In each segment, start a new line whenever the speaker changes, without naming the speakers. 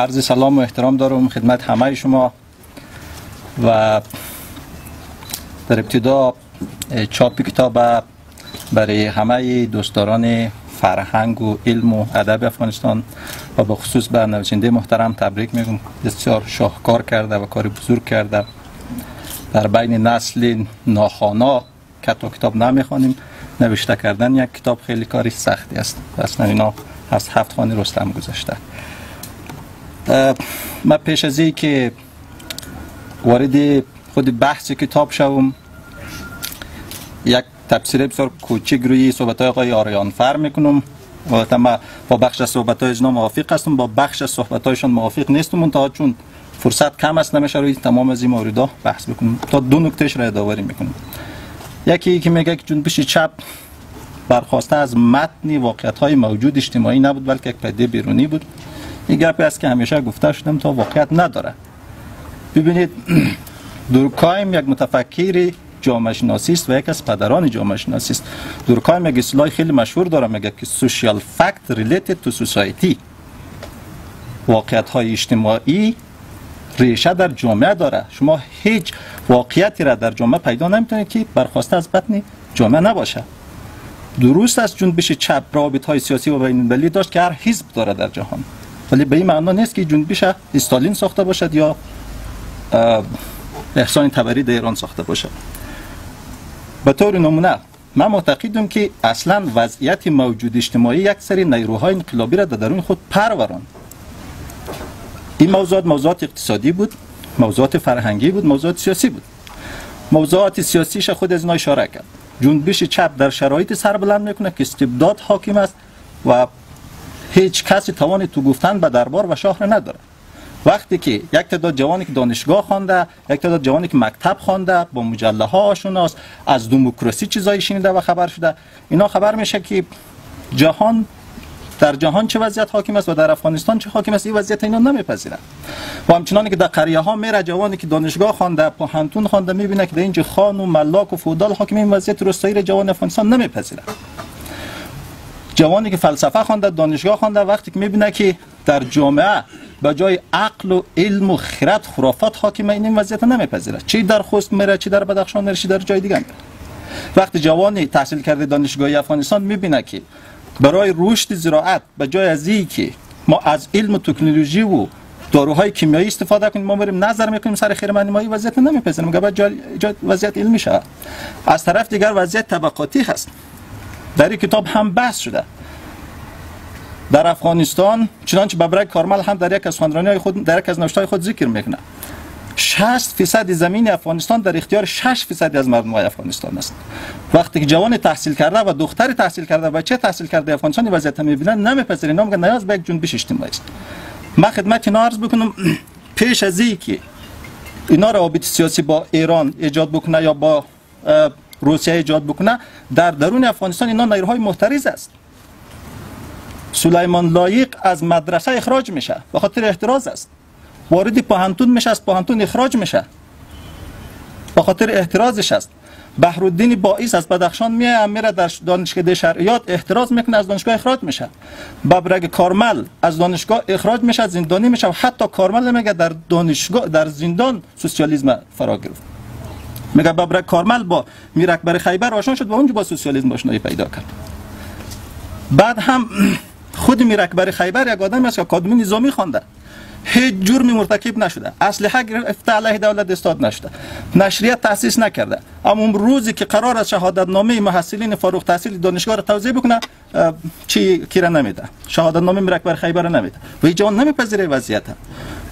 عرض سلام و احترام دارم خدمت همه شما و در ابتدا چاپ کتاب برای همه دوستداران فرهنگ و علم و ادب افغانستان و به خصوص به نویسنده محترم تبریک میگم. بسیار شاهکار کرده و کار بزرگ کرده. در بین نسل ناخانا کتا کتاب نمی‌خوانیم نوشته کردن یک کتاب خیلی کاری سختی است. اصلا اینا از هفت خانه رستم گذاشته من پیش از که وارد خود بحث کتاب شوم یک تفسیر بسیار کوچک روی صحبت های آقای آریان فر می‌کنم. البته ما با بخش از صحبت های موافق هستم با بخش از صحبت موافق نیستم منتها چون فرصت کم است نمیشه روی تمام از این موردها بحث بکنم. تا دو نکتهش را یادآوری می‌کنم. یکی که میگه که جنبش چپ برخواسته از متن واقعیت های موجود اجتماعی نبود بلکه یک پدیده بیرونی بود. این گپی است که همیشه گفته شدم تا واقعیت نداره. ببینید دورکایم یک متفکری جامعه شناسی است و یک از پدران جامعه شناسی است. دورکایم یک اصطلاح خیلی مشهور داره میگه که سوشیال فکت ریلیتد تو سوسایتی واقعیت های اجتماعی ریشه در جامعه داره. شما هیچ واقعیتی را در جامعه پیدا نمی‌تونید که برخواسته از بطن جامعه نباشه. درست است جنبش چپ رابط های سیاسی و بین داشت که هر حزب داره در جهان. ولی به این معنا نیست که جنبش استالین ساخته باشد یا احسان تبری در ایران ساخته باشد. به طور نمونه من معتقدم که اصلا وضعیت موجود اجتماعی یک سری نیروهای انقلابی را در درون خود پروران این موضوعات موضوعات اقتصادی بود موضوعات فرهنگی بود موضوعات سیاسی بود. موضوعات سیاسیش خود از اینا اشاره کرد. جنبش چپ در شرایط سر بلند می‌کنه که استبداد حاکم است و هیچ کسی توان تو گفتن به دربار و شاه نداره. وقتی که یک تعداد جوانی که دانشگاه خوانده یک تعداد جوانی که مکتب خوانده با مجله ها آشناست از دموکراسی چیزایی شنیده و خبر شده. اینا خبر میشه که جهان در جهان چه وضعیت حاکم است و در افغانستان چه حاکم است این وضعیت اینا نمیپذیرن و همچنان که در قریه ها میره جوانی که دانشگاه خوانده پوهنتون خوانده می‌بینه که در اینجا خان و ملاک و فودال حاکم این وضعیت روستایی جوان افغانستان نمیپذیرن جوانی که فلسفه خوانده دانشگاه خوانده وقتی که می‌بینه که در جامعه به جای عقل و علم و خرد خرافات حاکمه این وضعیت نمیپذیره. چی در خوست میره چی در بدخشان میره چی در جای دیگه میره. وقتی جوانی تحصیل کرده دانشگاهی افغانستان می‌بینه که برای رشد زراعت به جای از که ما از علم و تکنولوژی و داروهای کیمیایی استفاده کنیم ما بریم نظر می‌کنیم سر خیر ما وضعیت نمیپذیریم. بعد وضعیت علمی شه از طرف دیگر وضعیت طبقاتی هست. در این کتاب هم بحث شده. در افغانستان چنانچه ببرک کارمل هم در یک از خواندرانی خود در یک از نوشتهای خود ذکر می‌کنه. 60 فیصد زمین افغانستان در اختیار 6 فیصد از مردم های افغانستان است. وقتی که جوان تحصیل کرده و دختر تحصیل کرده و چه تحصیل کرده افغانستان وضعیت می‌بینن نمیپذیرن. اینا میگن نیاز به یک جنبش اجتماعی است. من خدمت اینا عرض بکنم پیش از که اینا روابط سیاسی با ایران ایجاد بکنه یا با روسیه ایجاد بکنه در درون افغانستان اینا نیروهای محترز است. سلیمان لایق از مدرسه اخراج میشه به خاطر احتراز است. وارد پاهنتون میشه از پاهنتون اخراج میشه. به خاطر احترازش است. بحرالدین باعث از بدخشان میه میره در دانشکده شرعیات احتراز می‌کنه از دانشگاه اخراج میشه. ببرگ کارمل از دانشگاه اخراج میشه زندانی میشه حتی کارمل میگه در دانشگاه در زندان سوسیالیسم فرا گرفت. میگه ببرگ کارمل با میرکبر خیبر آشنا شد و اونجا با سوسیالیسم آشنایی پیدا کرد. بعد هم خود میرکبر خیبر یک آدمی است که کادمی نظامی خوانده هیچ جرمی مرتکب نشده. اسلحه گرفته علیه دولت استاد نشده. نشریت تاسیس نکرده. اما روزی که قرار است شهادت نامه محصلین فاروق تحصیل دانشگاه را توضیح بکنه چی کیره نمیده؟ شهادت نامه مرکبر خیبر نمیده. و هیچ جان نمیپذیره وضعیت.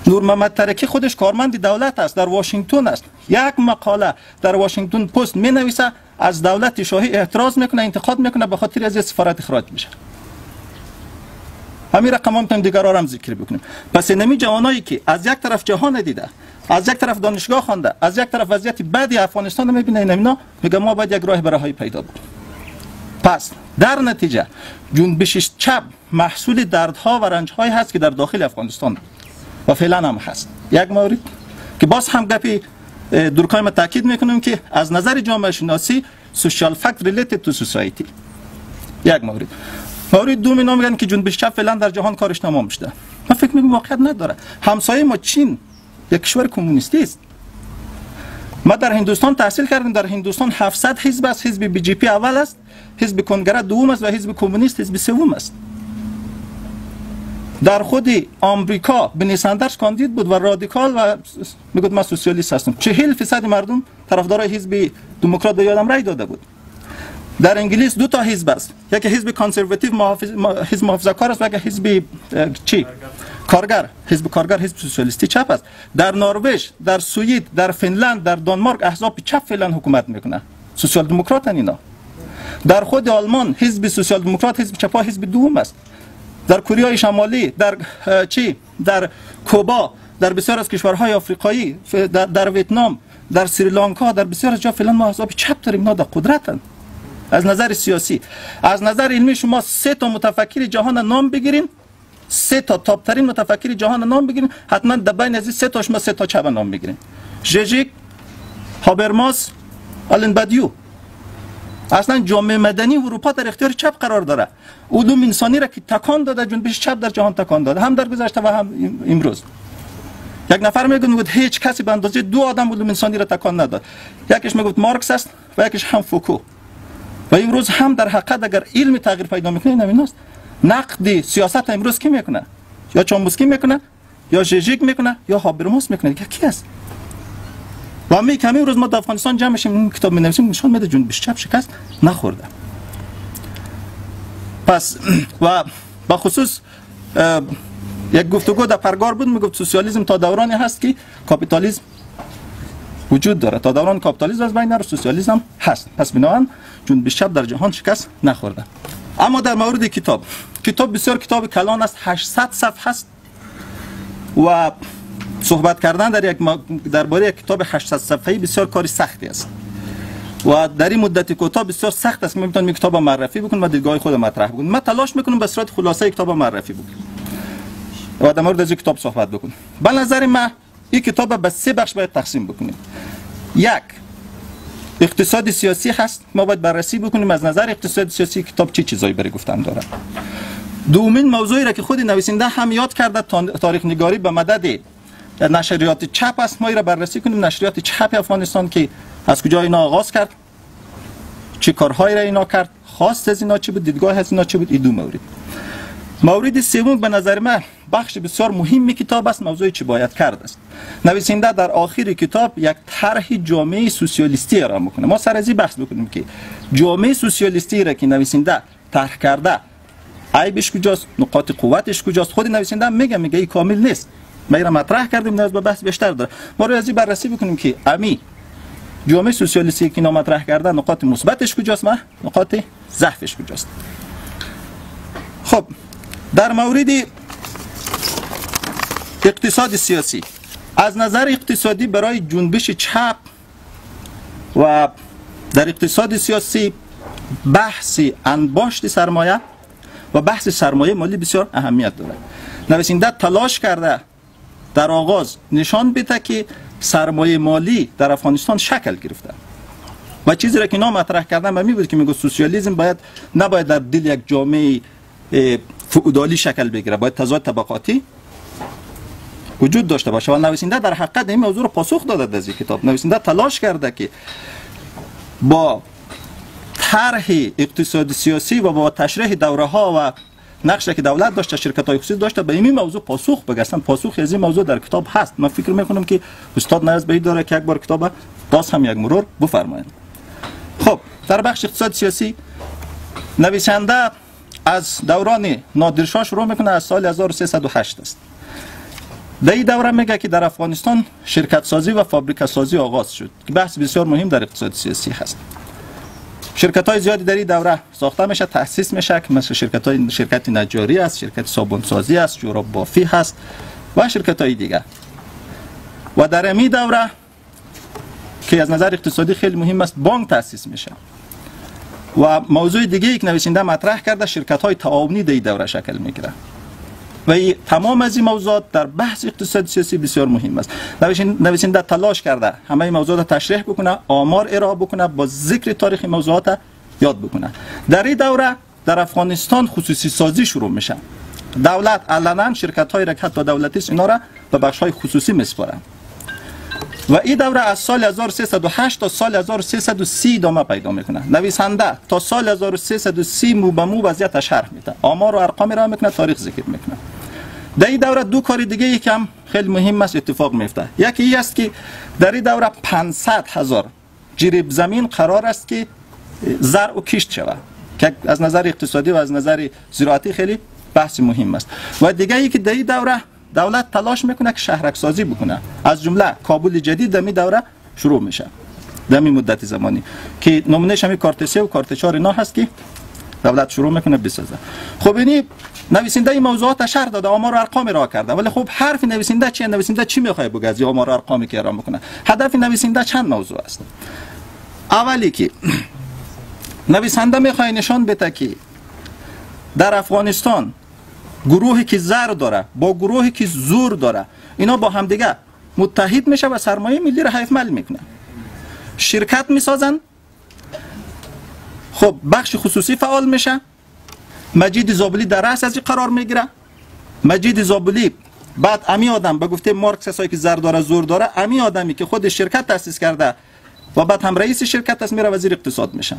نور محمد ترکی خودش کارمند دولت است در واشنگتن است. یک مقاله در واشنگتن پست می نویسه از دولت شاهی اعتراض می‌کنه انتقاد می‌کنه به خاطر از سفارت اخراج میشه. همین رقم هم تیم دیگر هم ذکر بکنیم. پس نمی جوانایی که از یک طرف جهان دیده از یک طرف دانشگاه خوانده از یک طرف وضعیت بدی افغانستان می‌بینه اینا میگه ما باید یک راه برای پیدا بکنیم. پس در نتیجه جنبش چپ محصول دردها و رنجهایی هست که در داخل افغانستان. و فعلا هم هست. یک مورد که باز هم گپی ما تاکید می‌کنیم که از نظر جامعه شناسی سوشال فکت ریلیتد تو سوسایتی یک مورد مورد دوم اینا میگن که جنبش چپ فعلا در جهان کارش تمام شده. من فکر می‌کنم واقعیت نداره. همسایه ما چین. یک کشور کمونیستی است. ما در هندوستان تحصیل کردیم. در هندوستان 700 حزب است. حزب بی جی پی اول است. حزب کنگره دوم است و حزب کمونیست حزب سوم است. در خود آمریکا برنی کاندید بود و رادیکال و می‌گفت ما سوسیالیست هستم. 40 فیصد مردم طرفدار حزب دموکرات به یادم رای داده بود. در انگلیس دو تا حزب است. یکی حزب conservative محافظ حزب محافظه کار است و یکی حزب چی؟ کارگر. حزب کارگر حزب سوسیالیستی چپ است. در نروژ در سوئد در فنلند در دانمارک احزاب چپ فعلا حکومت می‌کنه سوسیال دموکرات اینا. در خود آلمان حزب سوسیال دموکرات حزب چپ حزب دوم است. در کره شمالی در چی؟ در کوبا در بسیار از کشورهای آفریقایی در, در ویتنام در سریلانکا در بسیار جا فعلا ما احزاب چپ داریم اینا در قدرتن. از نظر سیاسی. از نظر علمی شما سه تا متفکر جهان نام بگیرین. سه تا تاپ ترین متفکر جهان نام بگیرین. حتما در بین از سه تاش ما سه تا چپ نام بگیرین. ژژیک هابرماس آلن بدیو اصلا جامعه مدنی اروپا در اختیار چپ قرار داره. علوم انسانی را که تکان داده جنبش چپ در جهان تکان داده. هم در گذشته و هم امروز. یک نفر میگه میگه هیچ کسی به اندازه دو آدم علوم انسانی را تکان نداد. یکیش می‌گفت مارکس است و یکیش هم فوکو. و امروز هم در حقیقت اگر علم تغییر پیدا می‌کنه این است. نقد سیاست امروز کی می‌کنه؟ یا چامبوسکی می‌کنه یا ژژیک می‌کنه یا هابرماس می‌کنه. کی است؟ و می کمی روز ما در افغانستان جمع میشیم این کتاب می نویسیم نشان میده جنبش چپ شکست نخورده. پس و با خصوص یک گفتگو در پرگار بود می‌گفت سوسیالیسم تا دورانی هست که کاپیتالیسم وجود داره. تا دوران کاپیتالیسم از بین سوسیالیسم هست. پس بنابراین جنبش چپ در جهان شکست نخورده. اما در مورد کتاب. کتاب بسیار کتاب کلان است 800 صفحه است و صحبت کردن در یک درباره یک کتاب 800 صفحه‌ای بسیار کاری سختی است. و در این مدت کوتاه بسیار سخت است می‌تونم این کتاب معرفی بکنم و دیدگاه خود مطرح بکنم من تلاش می‌کنم به صورت خلاصه کتاب معرفی بکنم و در مورد کتاب صحبت بکنم به نظر من این کتاب به سه بخش باید تقسیم بکنیم. یک اقتصاد سیاسی هست. ما باید بررسی بکنیم از نظر اقتصاد سیاسی کتاب چه چی چیزایی برای گفتن داره. دومین موضوعی را که خود نویسنده هم یاد کرده تاریخ نگاری به مدد نشریات چپ است. ما را بررسی کنیم. نشریات چپ افغانستان که از کجا اینا آغاز کرد؟ چه کارهایی را اینا کرد؟ خواست از اینا چی بود؟ دیدگاه از اینا چی بود؟ این دو مورد. مورد سوم به نظر من بخش بسیار مهم کتاب است. موضوع چی باید کرد است؟ نویسنده در آخر کتاب یک طرح جامعه سوسیالیستی را می‌کنه. ما سر از بحث بکنیم که جامعه سوسیالیستی را که نویسنده طرح کرده عیبش کجاست؟ نقاط قوتش کجاست؟ خود نویسنده میگه میگه ای کامل نیست. ما را مطرح کردیم نیاز به بحث بیشتر داره. ما رو از این بررسی بکنیم که امی جامعه سوسیالیستی که مطرح کرده نقاط مثبتش کجاست ما نقاط ضعفش کجاست؟ خب در مورد اقتصاد سیاسی از نظر اقتصادی برای جنبش چپ و در اقتصاد سیاسی بحث انباشت سرمایه و بحث سرمایه مالی بسیار اهمیت داره. نویسنده تلاش کرده در آغاز نشان بده که سرمایه مالی در افغانستان شکل گرفته. و چیزی را که نام مطرح کردن و بود که میگه سوسیالیسم باید نباید در دل یک جامعه فئودالی شکل بگیره. باید تضاد طبقاتی وجود داشته باشه. و نویسنده در حقیقت این موضوع رو پاسخ داده در این کتاب. نویسنده تلاش کرده که با طرح اقتصادی سیاسی و با تشریح دوره ها و نقشه که دولت داشته شرکت های خصوصی داشته به این موضوع پاسخ بگستن پاسخ از این موضوع در کتاب هست. من فکر می‌کنم که استاد نیاز به داره که یک بار کتاب باز هم یک مرور بفرمایید خب در بخش اقتصاد سیاسی نویسنده از دوران نادرشاه شروع می‌کنه از سال 1308 است. در این دوره میگه که در افغانستان شرکت سازی و فابریکه سازی آغاز شد که بحث بسیار مهم در اقتصاد سیاسی هست. شرکت های زیادی در این دوره ساخته میشه تاسیس میشه که مثل شرکت های شرکت نجاری است شرکت صابون سازی است جوراب بافی هست و شرکت های دیگه و در امی دوره که از نظر اقتصادی خیلی مهم است بانک تاسیس میشه. و موضوع دیگه یک نویسنده مطرح کرده شرکت های تعاونی در دوره شکل می‌گیره. و تمام از این موضوعات در بحث اقتصاد سیاسی بسیار مهم است. نویسنده تلاش کرده همه موضوعات تشریح بکنه آمار ارائه بکنه با ذکر تاریخ موضوعات یاد بکنه. در این دوره در افغانستان خصوصی سازی شروع میشه. دولت علنا شرکت های را که دولتی اینا را به بخش های خصوصی میسپارند و این دوره از سال 1308 تا سال 1330 ادامه پیدا می‌کنه. نویسنده تا سال 1330 مو به مو وضعیت شرح میده. آمار و ارقام را می‌کنه تاریخ ذکر می‌کنه. در این دوره دو کار دیگه یکم خیلی مهم است اتفاق میفته یکی ای است که در این دوره 500 هزار جریب زمین قرار است که زرع و کشت شود که از نظر اقتصادی و از نظر زراعتی خیلی بحث مهم است. و دیگه ای که در این دوره دولت تلاش می‌کنه که شهرک سازی بکنه. از جمله کابل جدید در دوره شروع میشه. در مدت زمانی که نمونهش همین کارت 3 و کارت 4 اینا هست که دولت شروع می‌کنه بسازه. خب اینی نویسنده این موضوعات شرح داده آمار و ارقام را کرده. ولی خب حرف نویسنده چیه؟ نویسنده چی می‌خواد بگه از آمار و ارقامی که را می‌کنه؟ هدف نویسنده چند موضوع است؟ اولی که نویسنده می‌خواد نشان بده که در افغانستان گروهی که زر داره با گروهی که زور داره اینا با هم دیگه متحد میشه و سرمایه ملی را حیف مل می‌کنه. شرکت می‌سازن. خب بخش خصوصی فعال میشه. مجید زابلی در رأس از قرار می‌گیره. مجید زابلی بعد امی آدم به گفته مارکس هایی که زر داره زور داره امی آدمی که خود شرکت تاسیس کرده و بعد هم رئیس شرکت است میره وزیر اقتصاد میشه.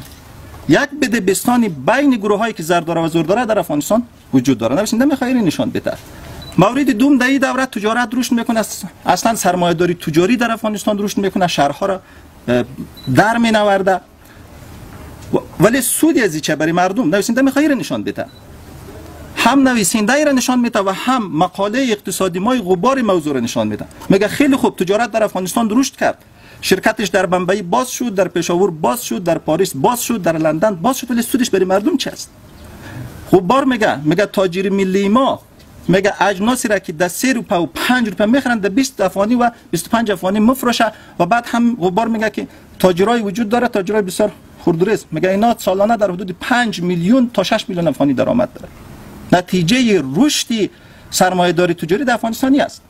یک بده بستانی بین گروه هایی که زر داره و زور داره در افغانستان وجود داره. نمیشه نمی‌خوای نشان بده مورد دوم در این دوره تجارت رشد می‌کنه اصلا سرمایه داری تجاری در افغانستان رشد می‌کنه شهرها را در مینورده. ولی سودی از چه؟ برای مردم نویسنده می‌خوای نشان بده. هم نویسنده را نشان میده و هم مقاله اقتصادی مای غبار موضوع را نشان میده. میگه خیلی خوب تجارت در افغانستان رشد کرد. شرکتش در بمبئی باز شد در پشاور باز شد در پاریس باز شد در لندن باز شد ولی سودش برای مردم چه است؟ خوب بار میگه. میگه تاجر ملی ما میگه اجناسی را که در 3 روپه و 5 روپه می‌خرن در 20 افغانی و 25 افغانی مفروشه. و بعد هم غبار میگه که تاجرای وجود داره. تاجرای بسیار خردرس میگه اینا سالانه در حدود 5 میلیون تا 6 میلیون افغانی درآمد داره نتیجه رشدی سرمایه داری تجاری در افغانستانی است.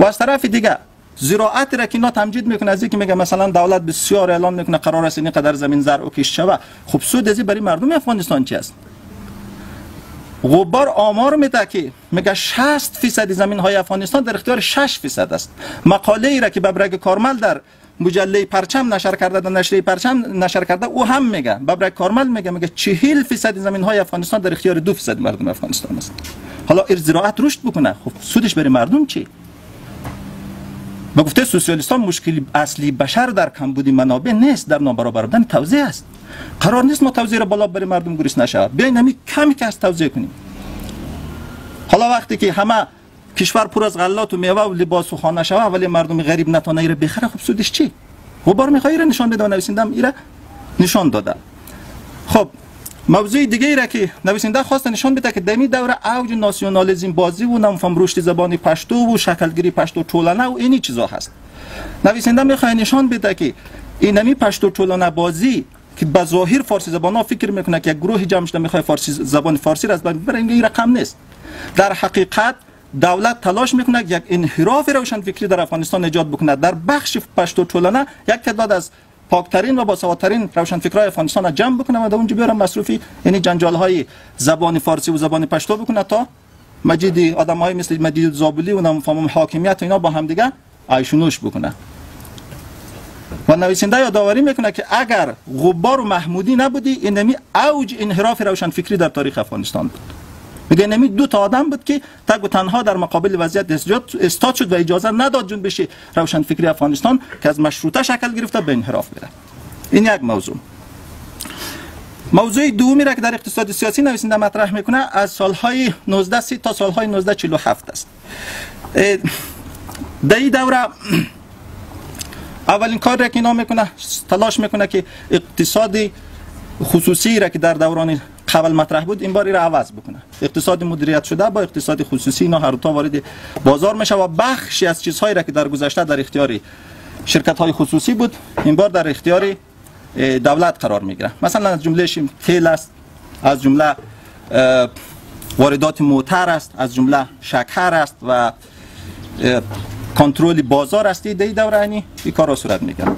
و از طرف دیگه زراعت را که اینا تمجید می‌کنه از اینکه میگه مثلا دولت بسیار اعلام می‌کنه قرار است این قدر زمین زرع و کشت شوه خب سود ازی برای مردم افغانستان چی است؟ غبار آمار میده که میگه 60 فیصد زمین های افغانستان در اختیار 6 فیصد است. مقاله ای را که ببرگ کارمل در مجله پرچم نشر کرده در نشریه پرچم نشر کرده او هم میگه ببرگ کارمل میگه میگه 40 فیصد زمین های افغانستان در اختیار 2 فیصد مردم افغانستان است. حالا ار زراعت رشد بکنه خب سودش برای مردم چی؟ به گفته سوسیالیستان مشکل اصلی بشر در کمبود منابع نیست در نابرابر بودن توزیع است. قرار نیست ما توزیع را بالا برای مردم گریس نشود. بیاین همین کمی که از توزیع کنیم. حالا وقتی که همه کشور پر از غلات و میوه و لباس و خانه شود ولی مردم غریب نتونه ایره. بخره خب سودش چی؟ غبار می‌خوای ایره نشان بده و نویسندم ایره نشان داده. خب موضوع دیگه ای را که نویسنده خواست نشان بده که دمی دوره اوج ناسیونالیسم بازی و نمیفهم رشد زبان پشتو و شکلگیری پشتو چولانه و اینی چیزا هست. نویسنده می‌خواد نشان بده که اینمی پشتو چولانه بازی که به ظاهر فارسی زبان ها فکر می‌کنه که یک گروه جمع شده می‌خواد فارسی زبان فارسی را از بین ببره این رقم نیست. در حقیقت دولت تلاش می‌کنه یک انحراف روشن فکری در افغانستان ایجاد بکنه در بخش پشتو چولانه یک تعداد از پاکترین و باسوادترین روشنفکرای افغانستان را جمع بکنه و در اونجا بیارن مصروفی یعنی جنجال های زبان فارسی و زبان پشتو بکنه تا مجید آدم های مثل مجید زابلی و نمی‌فهمم حاکمیت و اینا با هم دیگه عیشونوش بکنه. و نویسنده یادآوری می‌کنه که اگر غبار و محمودی نبودی اینمی اوج انحراف روشنفکری در تاریخ افغانستان بود. میگه نمی دو تا آدم بود که تگ و تنها در مقابل وضعیت استاد شد و اجازه نداد جون بشه روشن فکری افغانستان که از مشروطه شکل گرفته به انحراف بره. این یک موضوع. موضوع دومی را که در اقتصاد سیاسی نویسنده مطرح می‌کنه از سالهای 19 تا سالهای 1947 است. در این دوره اولین کار را که اینا می‌کنه تلاش می‌کنه که اقتصادی خصوصی را که در دوران قبل مطرح بود این بار را عوض بکنه. اقتصاد مدیریت شده با اقتصاد خصوصی اینا هر دو وارد بازار میشه و بخشی از چیزهایی را که در گذشته در اختیار شرکت های خصوصی بود این بار در اختیار دولت قرار می‌گیره. مثلا از جمله تیل است از جمله واردات موتر است از جمله شکر است و کنترل بازار است. دی دوره این کار صورت می‌گیره.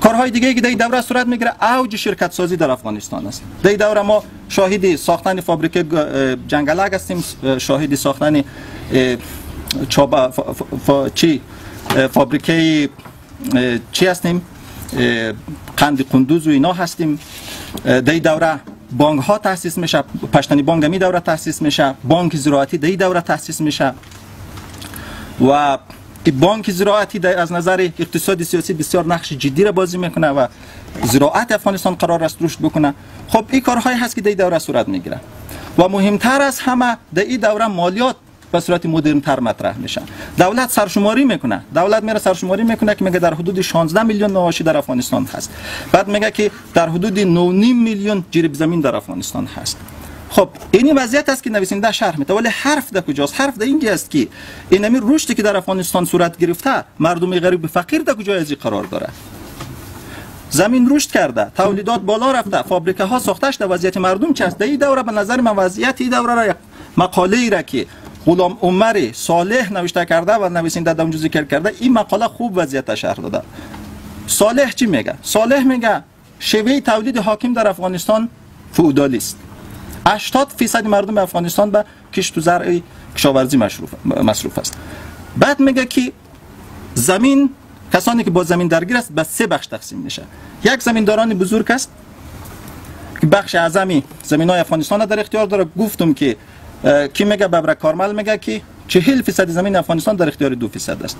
کارهای دیگه که در دوره صورت می‌گیره اوج شرکت سازی در افغانستان است. در دوره ما شاهد ساختن فابریکه جنگلک هستیم شاهد ساختن چابا چی؟ فابریکه چی هستیم؟ قند قندوز و اینا هستیم. در دوره بانک ها تاسیس میشه پشتنی بانک می دوره تاسیس میشه بانک زراعتی در دوره تاسیس میشه و بانک زراعتی در از نظر اقتصادی سیاسی بسیار نقش جدی را بازی می‌کنه و زراعت افغانستان قرار است رشد بکنه. خب این کارهایی هست که در دوره صورت می‌گیره. و مهمتر از همه در این دوره مالیات به صورت مدرن تر مطرح میشن دولت سرشماری می‌کنه. دولت میره سرشماری می‌کنه که میگه در حدود 16 میلیون معاشی در افغانستان هست. بعد میگه که در حدود 9.5 میلیون جریب زمین در افغانستان هست. خب این وضعیت است که نویسنده شرح میده. ولی حرف در کجاست؟ حرف در اینجا است که این امیر رشدی که در افغانستان صورت گرفته مردم غریب فقیر در کجای ازی قرار داره؟ زمین رشد کرده تولیدات بالا رفته فابریکه ها ساختش در وضعیت مردم در این دوره به نظر من وضعیت این دوره را مقاله ای را که غلام عمر صالح نوشته کرده و نویسنده در اونجا ذکر کرده این مقاله خوب وضعیت شرح داده. صالح چی میگه؟ صالح میگه شیوه تولید حاکم در افغانستان فئودالی است 80 فیصد مردم افغانستان به کشت و زرع کشاورزی مصروف است. بعد میگه که زمین کسانی که با زمین درگیر است به سه بخش تقسیم میشه. یک زمینداران بزرگ است که بخش اعظمی زمین های افغانستان در اختیار داره. گفتم که کی میگه؟ ببر کارمل میگه که 40 فیصد زمین افغانستان در اختیار دو فیصد است.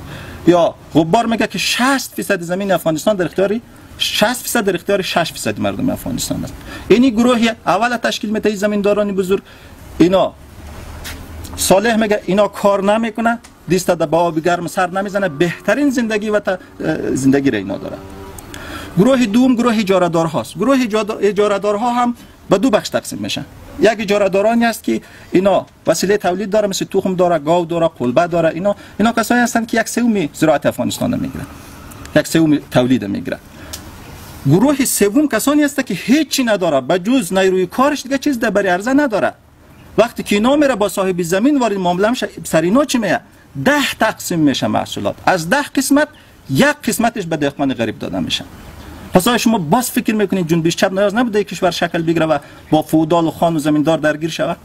یا غبار میگه که 60 فیصد زمین افغانستان در اختیار 60 فیصد در اختیار 6 فیصد مردم افغانستان است. اینی گروهی اول تشکیل میده زمینداران بزرگ. اینا صالح میگه اینا کار نمی‌کنه. دیستا در آب گرم سر نمی‌زنه. بهترین زندگی و زندگی را اینا داره. گروه دوم گروه اجاره دار هاست گروه اجاره دار ها هم به دو بخش تقسیم میشن. یک اجاره دارانی است که اینا وسیله تولید داره مثل تخم داره گاو داره قلبه داره اینا اینا کسایی هستند که یک سوم زراعت افغانستان می‌گیرن. یک سوم تولید می‌گیرن. گروه سوم کسانی هست که هیچی نداره به جز نیروی کارش دیگه چیز در بری ارزه نداره. وقتی که اینا میره با صاحب زمین وارد معامله میشه سر اینا چی میه ده تقسیم میشه محصولات. از ده قسمت یک قسمتش به دهقان غریب داده میشه. پس شما باز فکر می‌کنید جنبش چپ نیاز نبوده کشور شکل بگیره و با فودال و خان و زمیندار درگیر شود؟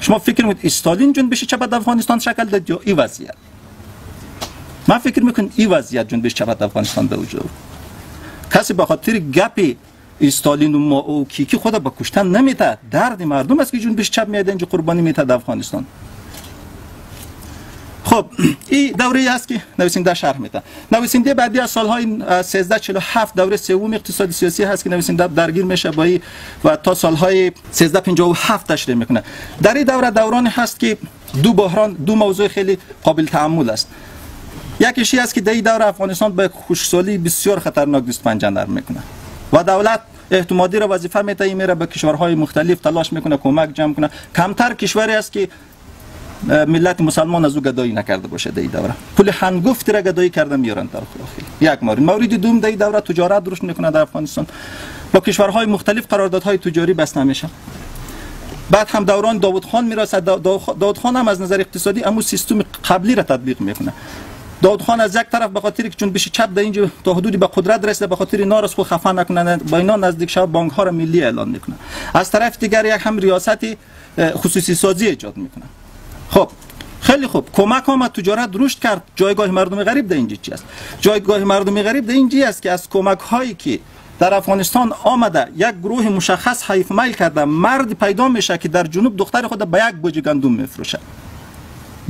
شما فکر می‌کنید استالین جنبش چپ در افغانستان شکل داد یا این وضعیت؟ من فکر می‌کنم این وضعیت جنبش چپ در افغانستان به وجود کسی به خاطر گپ استالین و ما کیکی خود به کشتن نمیته درد مردم است که جنبش چپ میاد اینجا قربانی میته در افغانستان. خب این دوره است که نویسنده شرح میده. نویسنده بعدی از سالهای 1347 دوره سوم اقتصادی سیاسی هست که نویسنده درگیر میشه با و تا سالهای 1357 تشریح می‌کنه. در این دوره دورانی هست که دو بحران دو موضوع خیلی قابل تعامل است. یکیشی است که در این دوره افغانستان به خوشسالی بسیار خطرناک دست پنجه نرم می‌کنه. و دولت احتمادی را وظیفه میته میره به کشورهای مختلف تلاش می‌کنه کمک جمع کنه کمتر کشوری است که ملت مسلمان از او گدایی نکرده باشه این دوره. پول هنگفت را گدایی کرده میارن در داخل یک مورد. مورد دوم این دوره تجارت درست می‌کنه در افغانستان. با کشورهای مختلف قراردادهای تجاری بسته میشه. بعد هم دوران داوود خان می‌رسه داوود خان هم از نظر اقتصادی امو سیستم قبلی را تطبیق می‌کنه. داود خان از یک طرف به خاطر که چون بشه چپ در اینجا تا حدودی به قدرت رسیده به خاطر نارس خو خفا نکنن با اینا نزدیک شب بانک ها را ملی اعلان می‌کنه. از طرف دیگر یک هم ریاستی خصوصی سازی ایجاد می‌کنه. خب خیلی خوب. کمک آمد تجارت رشد کرد. جایگاه مردم غریب در اینجا چی است؟ جایگاه مردم غریب در اینجا است که از کمک هایی که در افغانستان آمده یک گروه مشخص حیف میل کرده مرد پیدا میشه که در جنوب دختر خود به یک بوجه گندم میفروشه.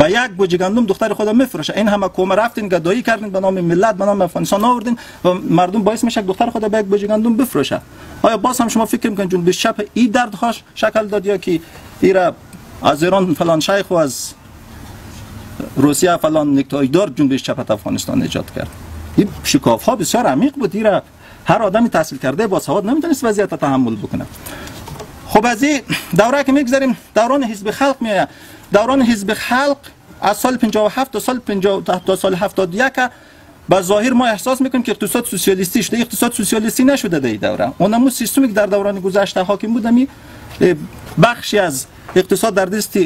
به یک بوجه گندم دختر خود میفروشه. این همه کومه رفتین گدایی کردین به نام ملت به نام افغانستان آوردین و مردم باعث میشه دختر خود به یک بوجه گندم بفروشه. آیا باز هم شما فکر می‌کنید جنبش این درد هاش شکل داد یا که ایرا از ایران فلان شیخ و از روسیه فلان نکتایدار جنبش چپ افغانستان ایجاد کرد؟ این شکاف ها بسیار عمیق بود ایرا هر آدمی تحصیل کرده با سواد نمی‌تونست وضعیت تحمل بکنه. خب از این دوره که می‌گذاریم دوران حزب خلق میاد دوران حزب خلق از سال 57 تا سال 50 تا سال 71 با ظاهر ما احساس می‌کنیم که اقتصاد سوسیالیستی شده اقتصاد سوسیالیستی نشده در این دوره. اونمو سیستمی که در دوران گذشته حاکم بود بخشی از اقتصاد در دست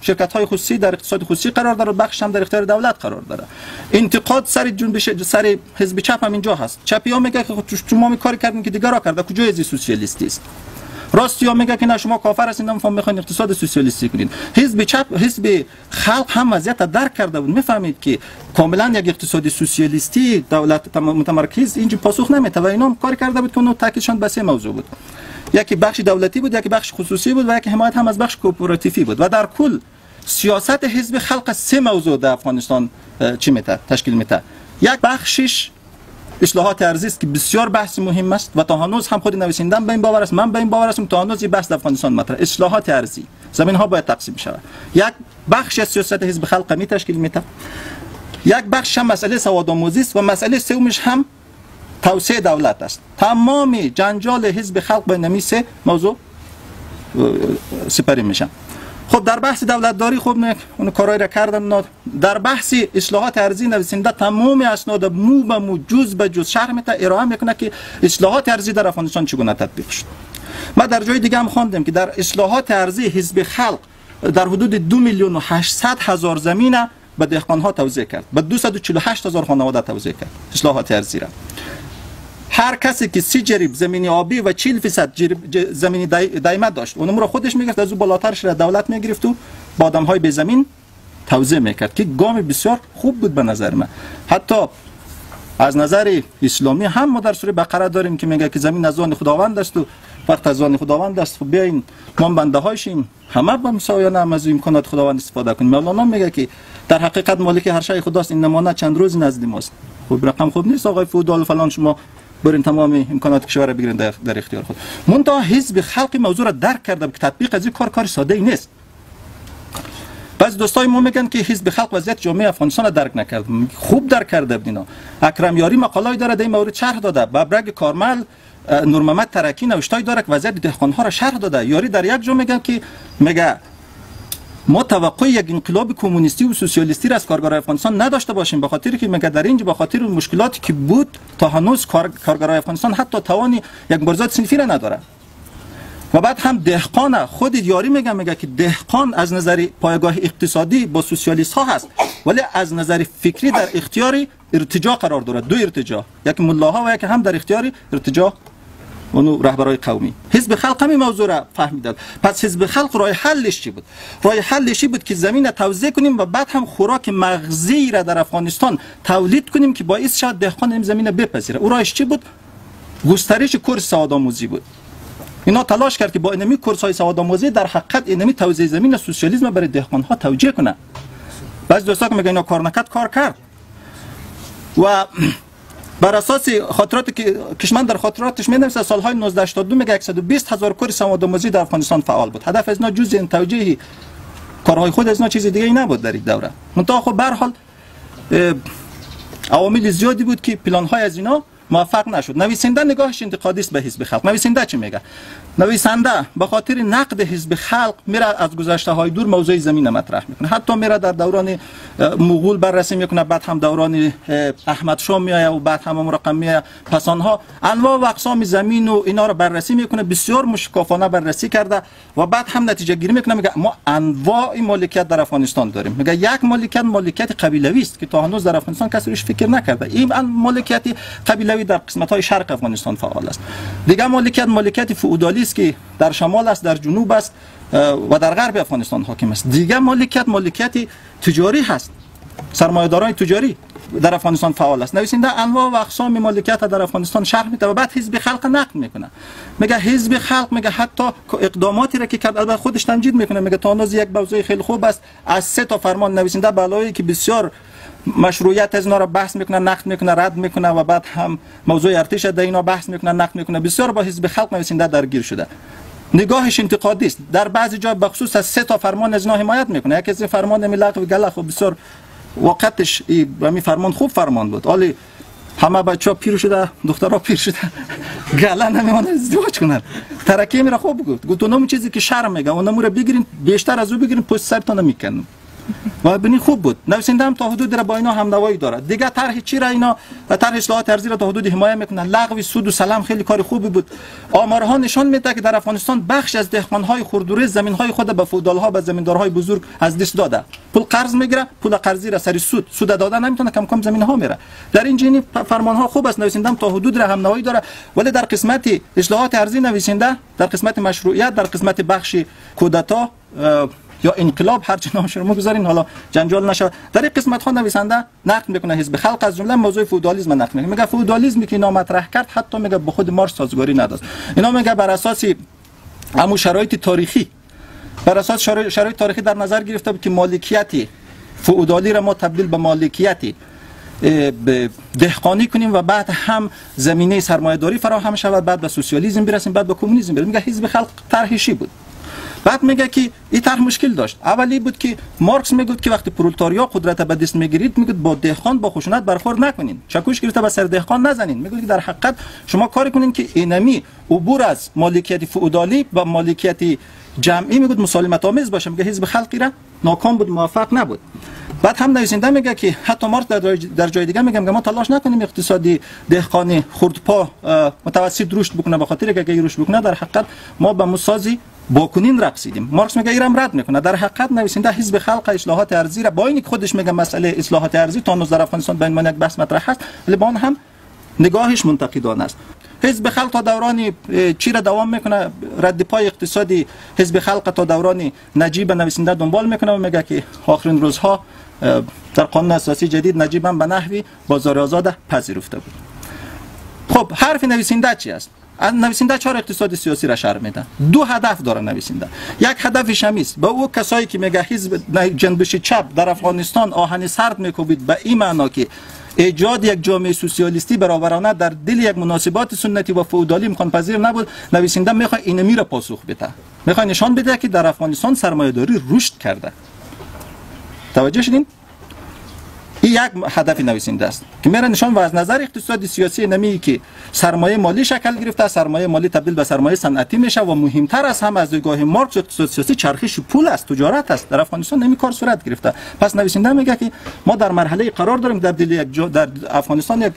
شرکت های خصوصی در اقتصاد خصوصی قرار داره. بخش هم در اختیار دولت قرار داره. انتقاد سر جنبش سر حزب چپ هم اینجا هست. چپی ها میگه که شما می کاری کردین که دیگرا کرده. کجای از سوسیالیستی است؟ راستی ها میگه که نه شما کافر هستین نمیفهم می‌خواین اقتصاد سوسیالیستی کنین. حزب چپ حزب خلق هم وضعیت درک کرده بود. می‌فهمید که کاملا یک اقتصاد سوسیالیستی دولت متمرکز اینجا پاسخ نمیده و اینا کار کرده بود که اونو تاکیدشان به سه موضوع بود. یکی بخش دولتی بود یکی بخش خصوصی بود و یکی حمایت هم از بخش کوپراتیفی بود. و در کل سیاست حزب خلق سه موضوع در افغانستان چی میته تشکیل میته یک بخشش اصلاحات ارزی است که بسیار بحث مهم است و تا هنوز هم خود نویسندم به این باور است. من به این باور هستم تا هنوز این بحث در افغانستان مطرح. اصلاحات ارزی. زمین ها باید تقسیم شود. یک بخش از سیاست حزب خلق می تشکیل میده یک بخش هم مسئله سواد آموزی است و مسئله سومش هم توسعه دولت است. تمام جنجال حزب خلق به نمیسه موضوع سپری میشن خب در بحث دولتداری خب اون کارای را کردم در بحث اصلاحات ارزی نویسنده تمام اسناد مو به مو جز به جز شرح میته ارائه می‌کنه که اصلاحات ارزی در افغانستان چگونه تطبیق شد. ما در جای دیگه هم خواندیم که در اصلاحات ارزی حزب خلق در حدود دو میلیون و 800 هزار زمین به دهقان ها توزیع کرد. به 248 هزار خانواده توزیع کرد اصلاحات ارزی را. هر کسی که سی جریب زمینی آبی و 40 فیصد زمینی دایمه داشت اونم رو خودش می‌گرفت از او بالاترش را دولت می‌گرفت و با آدم های به زمین توزیع می‌کرد که گام بسیار خوب بود به نظر من. حتی از نظر اسلامی هم ما در سوره بقره داریم که میگه که زمین از آن خداوند است و وقت از آن خداوند است. خب بیاین ما بنده هاشیم همه با مساویانه هم از امکانات خداوند استفاده کنیم. مولانا میگه که در حقیقت مالک هر شی خداست این نمانه چند روز نزد ماست. خب رقم خوب نیست آقای فودال فلان شما برین تمام امکانات کشور بگیرین در, اختیار خود. منتها حزب خلق موضوع را درک کرده که تطبیق از این کار کار ساده ای نیست. بعض دوستای ما میگن که حزب خلق وضعیت جامعه افغانستان را درک نکرد. خوب درک کرده بودینا اکرم یاری مقاله‌ای داره در این مورد شرح داده. ببرگ کارمل نور محمد ترکی نوشتای داره که وضعیت دهقان ها را شرح داده. یاری در یک جا میگن که میگه ما توقع یک انقلاب کمونیستی و سوسیالیستی را از کارگرای افغانستان نداشته باشیم به خاطر که مگه در اینجا به خاطر مشکلاتی که بود تا هنوز کار... کارگرای افغانستان حتی توانی یک مبارزات صنفی را نداره. و بعد هم دهقان خود یاری میگم میگه که دهقان از نظر پایگاه اقتصادی با سوسیالیست ها هست ولی از نظر فکری در اختیار ارتجاع قرار دارد. دو ارتجاع یک ملاها و یک هم در اختیار ارتجاع اونو رهبرای قومی. حزب خلق هم موضوع را فهمیدن. پس حزب خلق راه حلش چی بود؟ راه حلش بود که زمین توزیع کنیم و بعد هم خوراک مغزی را در افغانستان تولید کنیم که باعث شد دهقان این زمین بپذیره. او راهش چی بود؟ گسترش کورس سواد آموزی بود. اینا تلاش کرد که با اینمی کورس های سواد آموزی در حقیقت اینمی توزیع زمین سوسیالیسم برای دهقان ها توجیه کنه. بعضی دوستا میگن اینا کار نکرد کار کرد. و بر اساس خاطرات که کشمن در خاطراتش می نویسه سالهای 1982 میگه 120 هزار کور سوادآموزی در افغانستان فعال بود. هدف از اینا جز این توجیه کارهای خود از اینا چیز دیگه ای نبود در این دوره. منتها خب به حال عوامل زیادی بود که پلان های از اینا موفق نشد. نویسنده نگاهش انتقادی است به حزب خلق نویسنده چی میگه؟ نویسنده به خاطر نقد حزب خلق میره از گذشته های دور موضوع زمین مطرح می‌کنه. حتی میره در دوران مغول بررسی می‌کنه بعد هم دوران احمد شاه میایه و بعد هم مرقم میایه پس آنها انواع و اقسام زمین و اینا رو بررسی می‌کنه بسیار مشکافانه بررسی کرده و بعد هم نتیجه گیری می‌کنه. میگه ما انواع مالکیت در افغانستان داریم. میگه یک مالکیت مالکیت قبیلوی است که تا هنوز در افغانستان کسی روش فکر نکرده. این مالکیت قبیلوی در قسمت های شرق افغانستان فعال است. دیگه مالکیت مالکیت فئودالی که در شمال است در جنوب است و در غرب افغانستان حاکم است. دیگه مالکیت مالکیت تجاری هست. سرمایه‌داران تجاری در افغانستان فعال است. نویسنده انواع و اقسام مالکیت در افغانستان شرح میده و بعد حزب خلق نقد می‌کنه. میگه حزب خلق میگه حتی اقداماتی را که کرد البته خودش تمجید می‌کنه. میگه تا یک موضوع خیلی خوب است. از سه تا فرمان نویسنده بالایی که بسیار مشروعیت از اینا را بحث می‌کنه نقد می‌کنه رد می‌کنه و بعد هم موضوع ارتش در اینا بحث می‌کنه نقد می‌کنه. بسیار با حزب خلق نویسنده درگیر شده. نگاهش انتقادی است. در بعضی جا بخصوص از سه تا فرمان از اینا حمایت می‌کنه. یکی از فرمان ملق و گله خب بسیار وقتش می فرمان خوب فرمان بود. ولی همه بچه ها پیر شده دخترها پیر شده. گله نمیمونه ازدواج کنن. ترکی میره خوب گفت گفت اونم چیزی که شرم میگه اونم رو بگیرین بیشتر از او بگیرین پشت سرتون می‌کنن و ببینی خوب بود. نویسنده هم تا حدود را با اینا هم نوایی داره. دیگه طرح چی را اینا؟ طرح اصلاحات ارزی را تا حدود حمایت می‌کنن. لغو سود و سلام خیلی کار خوبی بود. آمارها نشان میده که در افغانستان بخش از دهقانهای خردوری زمینهای خود به فودالها به زمیندارهای بزرگ از دست داده. پول قرض می‌گیره پول قرضی را سری سود. سود داده نمی‌تونه کم کم زمین ها میره. در این جینی فرمان ها خوب است. نویسنده تا حدود را هم نوایی داره. ولی در قسمت اصلاحات ارزی نویسنده در قسمت مشروعیت در قسمت بخش کودتا یا انقلاب هر چه رو بگذارین حالا جنجال نشه. در این قسمت ها نویسنده نقد می‌کنه حزب خلق. از جمله موضوع فودالیسم نقد می‌کنه. میگه فودالیسمی که اینا مطرح کرد حتی میگه به خود مارکس سازگاری نداشت. اینا میگه بر اساس همون شرایط تاریخی بر اساس شرایط تاریخی در نظر گرفته بود که مالکیتی فئودالی را ما تبدیل به مالکیتی دهقانی کنیم و بعد هم زمینه سرمایه داری فراهم شود بعد به سوسیالیسم برسیم بعد به کمونیسم برسیم. میگه حزب خلق طرحشی بود. بعد میگه که این طرح مشکل داشت. اولی بود که مارکس می‌گفت که وقتی پرولتاریا قدرت به دست می‌گیرید میگه با دهقان با خشونت برخورد نکنین. چکوش گرفته به سر دهقان نزنین. میگه که در حقیقت شما کاری کنین که اینمی عبور از مالکیت فئودالی و مالکیت جمعی میگه مسالمت آمیز باشه. میگه حزب خلقی را ناکام بود موفق نبود. بعد هم نویسنده میگه که حتی مارکس در, در جای دیگه میگم که ما تلاش نکنیم اقتصادی دهقانی خردپا متوسط رشد بکنه به خاطر که اگه رشد بکنه در حقیقت ما به مسازی با کنین رقصیدیم. مارکس میگه ایرم رد می‌کنه. در حقیقت نویسنده حزب خلق اصلاحات ارزی را با اینکه خودش میگه مسئله اصلاحات ارزی تا در افغانستان به عنوان یک بحث مطرح هست ولی با هم نگاهش منتقدانه است. حزب خلق تا دوران چی را دوام می‌کنه؟ رد پای اقتصادی حزب خلق تا دوران نجیب نویسنده دنبال می‌کنه و میگه که آخرین روزها در قانون اساسی جدید نجیب هم به نحوی بازار آزاد پذیرفته بود. خب حرف نویسنده چی است؟ نویسنده چهار اقتصاد سیاسی را شرح میده. دو هدف داره نویسنده. یک هدفش همیست به او کسایی که میگه حزب جنبش چپ در افغانستان آهن سرد میکوبید به این معنا که ایجاد یک جامعه سوسیالیستی برابرانه در دل یک مناسبات سنتی و فئودالی امکان پذیر نبود نویسنده می‌خواد اینمی را پاسخ بده. می‌خواد نشان بده که در افغانستان سرمایه داری رشد کرده. توجه شدین؟ یک هدف نویسنده است. که میره نشان و از نظر اقتصادی سیاسی نمی که سرمایه مالی شکل گرفته سرمایه مالی تبدیل به سرمایه صنعتی میشه و مهمتر از هم از دیدگاه مارکس اقتصاد سیاسی چرخش پول است تجارت است. در افغانستان نمی کار صورت گرفته. پس نویسنده میگه که ما در مرحله قرار داریم در یک در افغانستان یک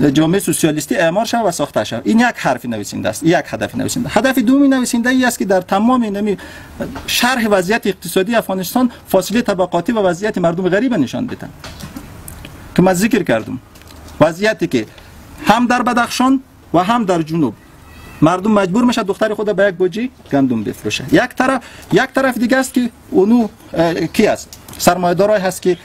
جامعه سوسیالیستی اعمار شود و ساخته شود. این یک حرف نویسنده است یک هدف نویسنده. هدف دومی نویسنده ای است که در تمام نمی شرح وضعیت اقتصادی افغانستان فاصله طبقاتی و وضعیت مردم غریب نشان بده که من ذکر کردم. وضعیتی که هم در بدخشان و هم در جنوب. مردم مجبور میشه دختر خود به یک بوجی گندم بفروشه یک طرف یک طرف دیگه است که اونو کی است؟ سرمایه‌دارای هست که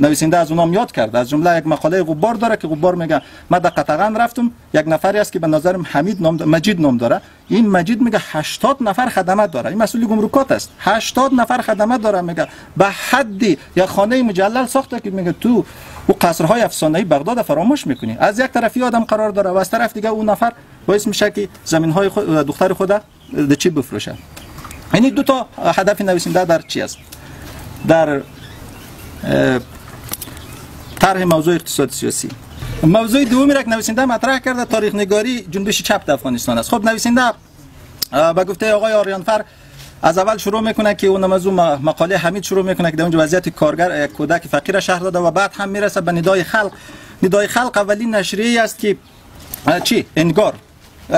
نویسنده از اونام یاد کرد. از جمله یک مقاله غبار داره که غبار میگه من در قطغن رفتم یک نفری است که به نظرم حمید نام مجید نام داره. این مجید میگه 80 نفر خدمت داره. این مسئول گمرکات است. 80 نفر خدمت داره. میگه به حدی یا خانه مجلل ساخته که میگه تو او قصرهای افسانه‌ای بغداد فراموش می‌کنی. از یک طرفی آدم قرار داره و از طرف دیگه اون نفر باعث میشه که زمین های خود دختر خود د چی بفروشه. یعنی دو تا هدف نویسنده در چی است؟ در طرح موضوع اقتصاد سیاسی. موضوع دومی را که نویسنده مطرح کرده تاریخ نگاری جنبش چپ در افغانستان است. خب نویسنده با گفته آقای آریانفر از اول شروع می‌کنه که اون موضوع مقاله حمید شروع می‌کنه که در اونجا وضعیت کارگر کودک فقیر شهر داده و بعد هم می‌رسه به ندای خلق. ندای خلق اولین نشریه است که چی؟ انگار.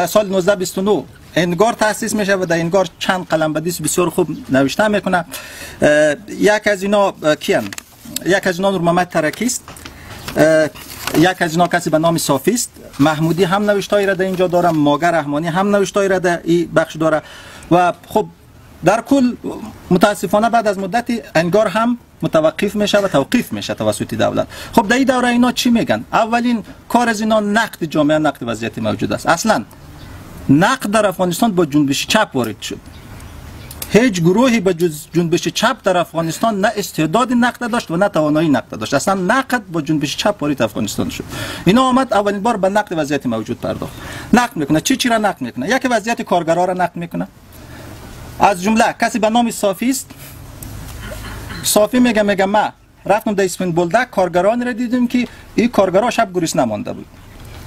سال 1929 انگار تاسیس میشه و در انگار چند قلم بدیس بسیار خوب نوشته می‌کنه. یک از اینا کیان یک از اینا نور محمد ترکیست یک از اینا کسی به نام صافیست محمودی هم نوشتایی را در اینجا داره ماگر رحمانی هم نوشتایی را در این بخش داره و خب در کل متاسفانه بعد از مدتی انگار هم متوقف میشه و توقیف میشه توسط دولت خب در این دوره اینا چی میگن اولین کار از اینا نقد جامعه نقد وضعیت موجود است اصلا نقد در افغانستان با جنبش چپ وارد شد هیچ گروهی به جز جنبش چپ در افغانستان نه استعداد نقد داشت و نه توانایی نقد داشت. اصلا نقد با جنبش چپ وارد افغانستان شد. اینا آمد اولین بار به نقد وضعیت موجود پرداخت. نقد می‌کنه. چی چی را نقد می‌کنه؟ یک وضعیت کارگرا را نقد می‌کنه. از جمله کسی به نام صافی است. صافی میگه میگه ما رفتم در اسپین بولدک کارگرانی را دیدیم که این کارگرا شب گرسنه مانده بود.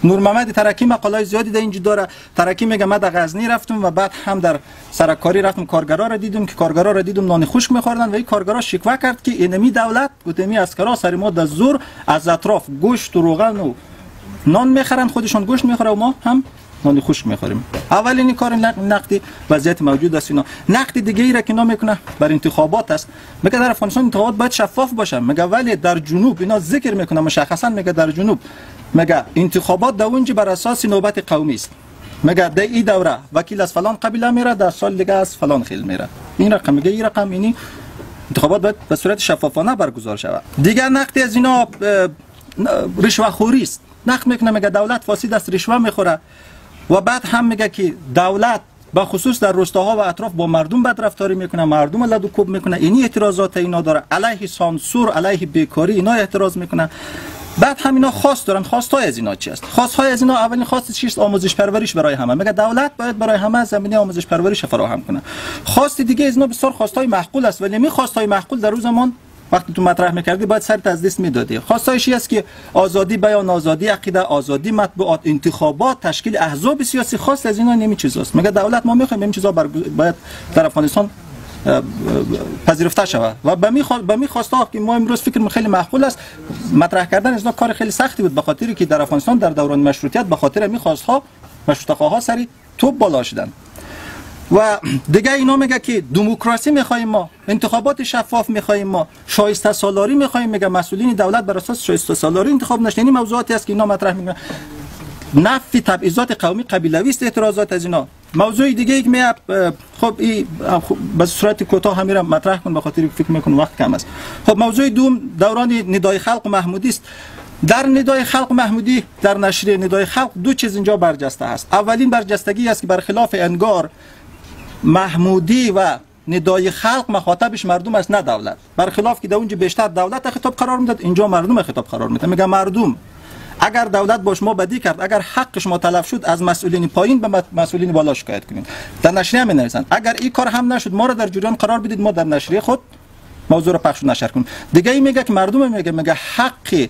نور محمد ترکی مقاله زیادی در اینجا داره. ترکی میگه من در غزنی رفتم و بعد هم در سرکاری رفتم کارگرا را دیدم که کارگرا را دیدم نان خشک میخوردن و این کارگرا شکوه کرد که اینمی دولت گوتمی اسکرا سر ما در زور از اطراف گوشت و روغن و نان می‌خرن خودشون گوشت می‌خوره و ما هم نان خشک می‌خوریم. اولین کار نقدی وضعیت موجود است اینا. نقد دیگه ای را که اینا می‌کنه بر انتخابات است. میگه در افغانستان انتخابات باید شفاف باشه. میگه ولی در جنوب اینا ذکر می‌کنه مشخصا میگه در جنوب. میگه انتخابات در اونجا بر اساس نوبت قومی است. میگه در این دوره وکیل از فلان قبیله میره در سال دیگه از فلان خیل میره. این رقم میگه این رقم اینی انتخابات باید به صورت شفافانه برگزار شود. دیگر نقدی از اینا رشوه خوری است. نقد می‌کنه میگه دولت فاسد است رشوه می‌خوره. و بعد هم میگه که دولت با خصوص در روستاها و اطراف با مردم بد رفتاری می‌کنه مردم لدو کوب می‌کنه اینی اعتراضات اینا داره علیه سانسور علیه بیکاری اینا اعتراض می‌کنه. بعد هم اینا خواست دارن خواست های از اینا چی است خواست های از اینا اولین خواست چیست؟ آموزش پرورش برای همه. میگه دولت باید برای همه زمینه آموزش پرورش فراهم کنه. خواست دیگه از اینا بسیار خواست های معقول است ولی می خواست های معقول در روزمان وقتی تو مطرح می‌کردی باید سرت از دست می‌دادی. خواستایشی است که آزادی بیان آزادی عقیده آزادی مطبوعات انتخابات تشکیل احزاب سیاسی خاص از اینا نمی چیزاست. میگه دولت ما می‌خوایم این چیزا بر... باید در افغانستان پذیرفته شود؟ و به می به می که ما امروز فکر خیلی معقول است. مطرح کردن از کار خیلی سختی بود به خاطری که در افغانستان در دوران مشروطیت به خاطر می خواست ها مشروطه ها سری توپ بالا شدن. و دیگه اینا میگه که دموکراسی می‌خوایم ما انتخابات شفاف می‌خوایم ما شایسته سالاری می‌خوایم. میگه مسئولین دولت بر اساس شایسته سالاری انتخاب نشه یعنی موضوعاتی است که اینا مطرح می‌کنن. نفی تبعیضات قومی قبیلوی است اعتراضات از اینا. موضوع دیگه یک می خب این به صورت کوتاه همین مطرح کن به خاطر فکر میکن وقت کم است. خب موضوع دوم دوران ندای خلق محمودی است. در ندای خلق محمودی در نشریه ندای خلق دو چیز اینجا برجسته است. اولین برجستگی است که برخلاف انگار محمودی و ندای خلق مخاطبش مردم است نه دولت. برخلاف که در اونجا بیشتر دولت خطاب قرار می‌داد اینجا مردم خطاب قرار میده میگه مردم اگر دولت با شما بدی کرد اگر حق شما تلف شد از مسئولین پایین به مسئولین بالا شکایت کنید. در نشریه می نویسند اگر این کار هم نشد ما را در جریان قرار بدید ما در نشریه خود موضوع را پخش و نشر کنیم. دیگه ای میگه که مردم میگه میگه حق